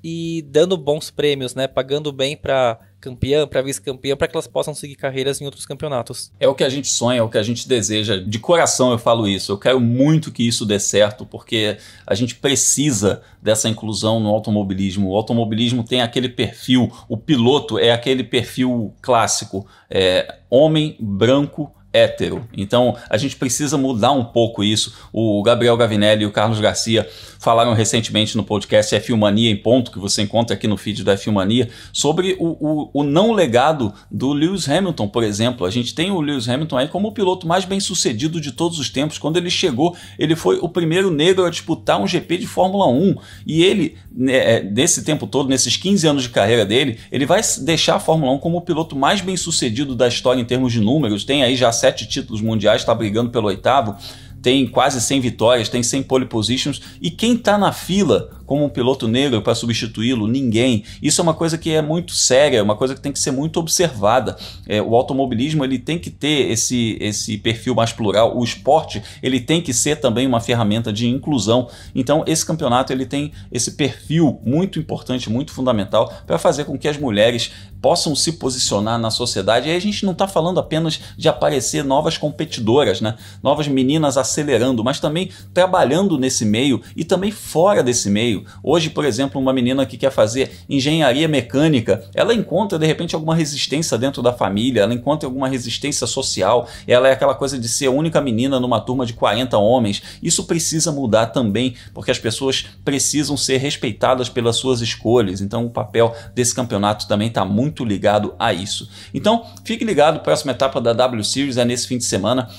e dando bons prêmios, né, pagando bem para campeã, para vice-campeã, para que elas possam seguir carreiras em outros campeonatos. É o que a gente sonha, é o que a gente deseja. De coração eu falo isso. Eu quero muito que isso dê certo, porque a gente precisa dessa inclusão no automobilismo. O automobilismo tem aquele perfil, o piloto é aquele perfil clássico, é, homem branco hétero. Então a gente precisa mudar um pouco isso. O Gabriel Gavinelli e o Carlos Garcia falaram recentemente no podcast F Mania em ponto, que você encontra aqui no feed do F Mania, sobre o, o, o, não legado do Lewis Hamilton, por exemplo. A gente tem o Lewis Hamilton aí como o piloto mais bem sucedido de todos os tempos. Quando ele chegou, ele foi o primeiro negro a disputar um GP de Fórmula 1. E ele, nesse tempo todo, nesses 15 anos de carreira dele, ele vai deixar a Fórmula 1 como o piloto mais bem sucedido da história em termos de números. Tem aí já sete títulos mundiais, está brigando pelo oitavo tem quase 100 vitórias, tem 100 pole positions, e quem está na fila como um piloto negro para substituí-lo? Ninguém. Isso é uma coisa que é muito séria, é uma coisa que tem que ser muito observada. É, o automobilismo ele tem que ter esse, esse perfil mais plural. O esporte ele tem que ser também uma ferramenta de inclusão. Então esse campeonato ele tem esse perfil muito importante, muito fundamental para fazer com que as mulheres possam se posicionar na sociedade. E aí a gente não está falando apenas de aparecer novas competidoras, né? novas meninas acelerando, mas também trabalhando nesse meio e também fora desse meio. Hoje, por exemplo, uma menina que quer fazer engenharia mecânica, ela encontra de repente alguma resistência dentro da família, ela encontra alguma resistência social, ela é aquela coisa de ser a única menina numa turma de 40 homens. Isso precisa mudar também, porque as pessoas precisam ser respeitadas pelas suas escolhas. Então, o papel desse campeonato também está muito ligado a isso. Então, fique ligado, próxima etapa da W Series é nesse fim de semana,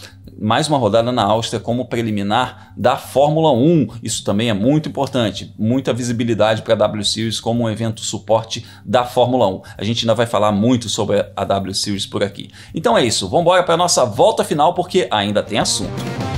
mais uma rodada na Áustria como preliminar da Fórmula 1. Isso também é muito importante, muita visibilidade para a W Series como um evento suporte da Fórmula 1. A gente ainda vai falar muito sobre a W Series por aqui. Então é isso, vamos embora para a nossa volta final porque ainda tem assunto.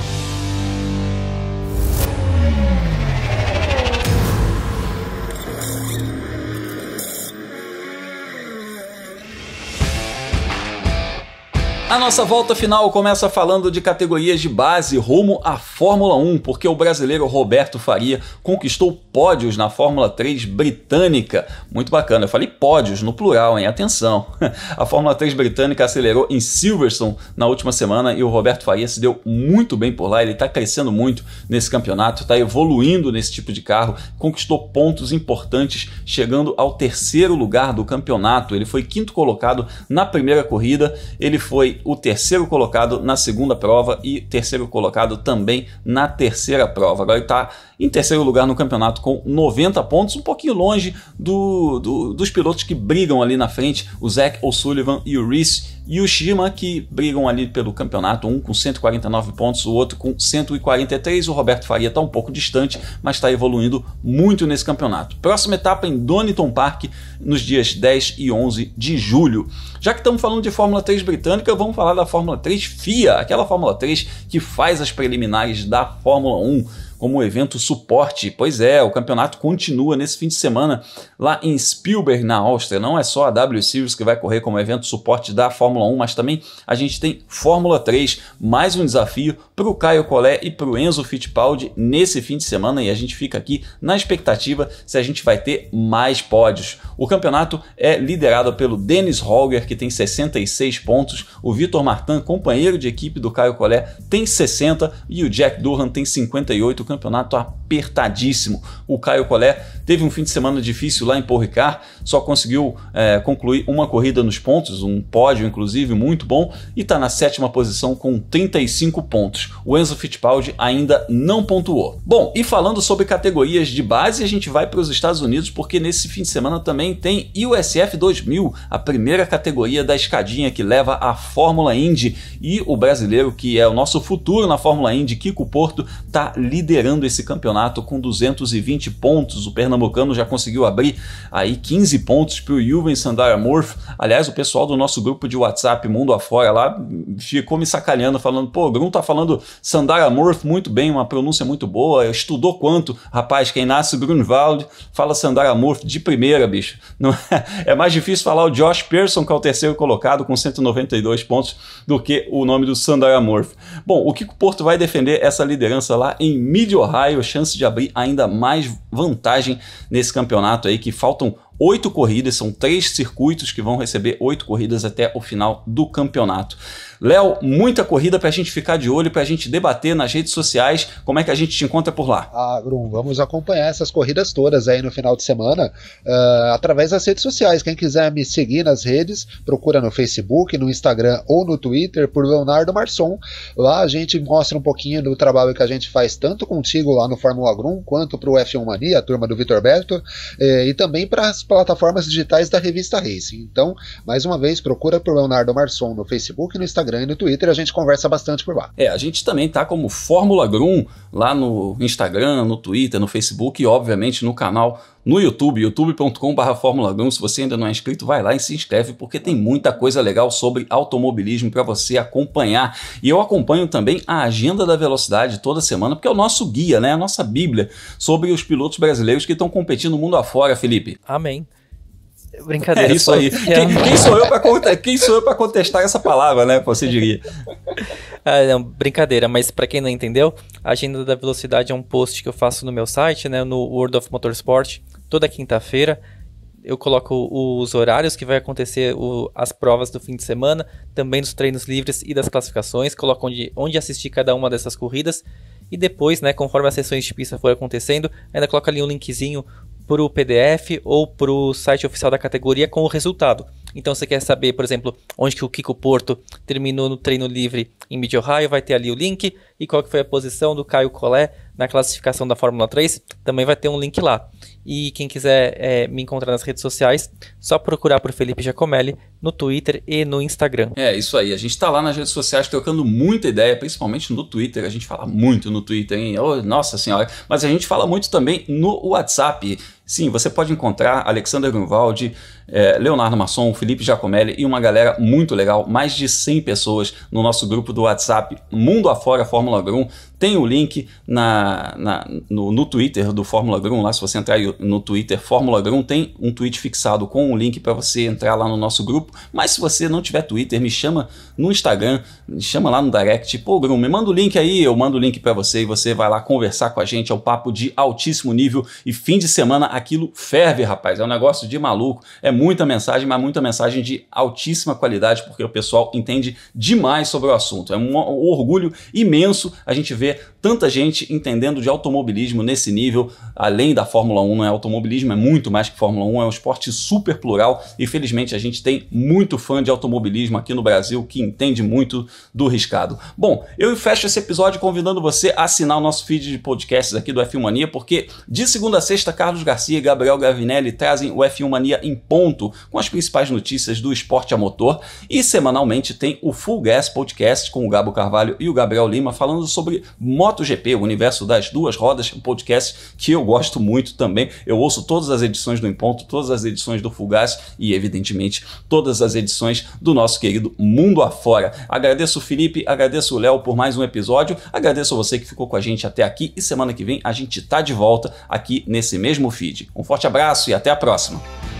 Nossa volta final começa falando de categorias de base rumo à Fórmula 1, porque o brasileiro Roberto Faria conquistou pódios na Fórmula 3 britânica. Muito bacana, eu falei pódios no plural, hein? Atenção! A Fórmula 3 britânica acelerou em Silverstone na última semana e o Roberto Faria se deu muito bem por lá. Ele está crescendo muito nesse campeonato, está evoluindo nesse tipo de carro, conquistou pontos importantes, chegando ao terceiro lugar do campeonato. Ele foi quinto colocado na primeira corrida, ele foi o terceiro colocado na segunda prova e terceiro colocado também na terceira prova. Agora ele está em terceiro lugar no campeonato com 90 pontos, um pouquinho longe do, do, dos pilotos que brigam ali na frente, o Zach O'Sullivan e o Reese e o Shima, que brigam ali pelo campeonato, um com 149 pontos, o outro com 143. O Roberto Faria está um pouco distante, mas está evoluindo muito nesse campeonato. Próxima etapa em Donington Park, nos dias 10 e 11 de julho. Já que estamos falando de Fórmula 3 britânica, vamos falar da Fórmula 3 FIA, aquela Fórmula 3 que faz as preliminares da Fórmula 1 como evento suporte. Pois é, o campeonato continua nesse fim de semana lá em Spielberg, na Áustria. Não é só a W Series que vai correr como evento suporte da Fórmula 1, mas também a gente tem Fórmula 3, mais um desafio para o Caio Collet e para o Enzo Fittipaldi nesse fim de semana e a gente fica aqui na expectativa se a gente vai ter mais pódios. O campeonato é liderado pelo Dennis Holger, que tem 66 pontos, o Vitor Martin, companheiro de equipe do Caio Collet, tem 60 e o Jack Durham tem 58 campeonato apertadíssimo. O Caio Collet teve um fim de semana difícil lá em Paul Ricard, só conseguiu é, concluir uma corrida nos pontos, um pódio inclusive muito bom, e está na sétima posição com 35 pontos. O Enzo Fittipaldi ainda não pontuou. Bom, e falando sobre categorias de base, a gente vai para os Estados Unidos porque nesse fim de semana também tem USF 2000, a primeira categoria da escadinha que leva a Fórmula Indy e o brasileiro que é o nosso futuro na Fórmula Indy, Kiko Porto, está liderando liderando esse campeonato com 220 pontos. O pernambucano já conseguiu abrir aí 15 pontos para o Juven Sandaramorf. Aliás, o pessoal do nosso grupo de WhatsApp Mundo Afora lá ficou me sacaneando, falando: pô, o Grum tá falando Sandaramorf muito bem, uma pronúncia muito boa. Estudou quanto? Rapaz, quem nasce Grunwald fala Sandaramorf de primeira, bicho. Não é, é mais difícil falar o Josh Pearson, que é o terceiro colocado com 192 pontos, do que o nome do Sandaramorf. Bom, o Kiko Porto vai defender essa liderança lá em Mid Ohio, chance de abrir ainda mais vantagem nesse campeonato aí, que faltam oito corridas, são três circuitos que vão receber oito corridas até o final do campeonato. Léo, muita corrida para a gente ficar de olho, para a gente debater nas redes sociais. Como é que a gente te encontra por lá? Ah, Grum, vamos acompanhar essas corridas todas aí no final de semana uh, através das redes sociais. Quem quiser me seguir nas redes, procura no Facebook, no Instagram ou no Twitter por Leonardo Marçom. Lá a gente mostra um pouquinho do trabalho que a gente faz tanto contigo lá no Fórmula Grum quanto para o F1 Mania, a turma do Vitor Berto, eh, e também para as plataformas digitais da revista Racing. Então, mais uma vez, procura por Leonardo Marçom no Facebook, no Instagram Instagram e no Twitter, a gente conversa bastante por lá. É, a gente também tá como Fórmula Grum lá no Instagram, no Twitter, no Facebook e obviamente no canal no YouTube, youtube.com.br Fórmula 1. Se você ainda não é inscrito, vai lá e se inscreve, porque tem muita coisa legal sobre automobilismo para você acompanhar. E eu acompanho também a Agenda da Velocidade toda semana, porque é o nosso guia, né? a nossa bíblia sobre os pilotos brasileiros que estão competindo no mundo afora, Felipe. Amém. Brincadeira. É isso aí. Quem, quem, sou eu para quem sou eu para contestar essa palavra, né? Você diria. Ah, não, brincadeira, mas para quem não entendeu, a agenda da velocidade é um post que eu faço no meu site, né, no World of Motorsport, toda quinta-feira. Eu coloco os horários que vai acontecer o, as provas do fim de semana, também dos treinos livres e das classificações, coloco onde, onde assistir cada uma dessas corridas. E depois, né, conforme as sessões de pista for acontecendo, ainda coloca ali um linkzinho para o PDF ou para o site oficial da categoria com o resultado. Então você quer saber, por exemplo, onde que o Kiko Porto terminou no treino livre em Mid Ohio, vai ter ali o link e qual que foi a posição do Caio Collet na classificação da Fórmula 3, também vai ter um link lá. E quem quiser é, me encontrar nas redes sociais, só procurar por Felipe Giacomelli no Twitter e no Instagram. É, isso aí. A gente está lá nas redes sociais trocando muita ideia, principalmente no Twitter. A gente fala muito no Twitter, hein? Oh, nossa senhora. Mas a gente fala muito também no WhatsApp. Sim, você pode encontrar Alexander Grunwald, é, Leonardo Masson, Felipe Giacomelli e uma galera muito legal, mais de 100 pessoas no nosso grupo do WhatsApp Mundo Afora Fórmula 1. Tem o link na, na no, no, Twitter do Fórmula Grum, lá se você entrar no Twitter Fórmula Grum, tem um tweet fixado com um link para você entrar lá no nosso grupo. Mas se você não tiver Twitter, me chama no Instagram, me chama lá no direct, pô Grum, me manda o link aí, eu mando o link para você e você vai lá conversar com a gente, é um papo de altíssimo nível e fim de semana aquilo ferve, rapaz, é um negócio de maluco, é muita mensagem, mas muita mensagem de altíssima qualidade, porque o pessoal entende demais sobre o assunto. É um orgulho imenso a gente ver tanta gente entendendo de automobilismo nesse nível, além da Fórmula 1, não é? Automobilismo, é muito mais que Fórmula 1, é um esporte super plural. E felizmente a gente tem muito fã de automobilismo aqui no Brasil que entende muito do riscado. Bom, eu fecho esse episódio convidando você a assinar o nosso feed de podcasts aqui do F1 Mania, porque de segunda a sexta, Carlos Garcia e Gabriel Gavinelli trazem o F1 Mania em ponto com as principais notícias do esporte a motor. E semanalmente tem o Full Gas Podcast com o Gabo Carvalho e o Gabriel Lima falando sobre MotoGP, o universo das duas rodas, um podcast que eu gosto muito também. Eu ouço todas as edições do Imponto, todas as edições do Fugaz e, evidentemente, todas as edições do nosso querido Mundo Afora. Agradeço o Felipe, agradeço o Léo por mais um episódio, agradeço a você que ficou com a gente até aqui e semana que vem a gente tá de volta aqui nesse mesmo feed. Um forte abraço e até a próxima!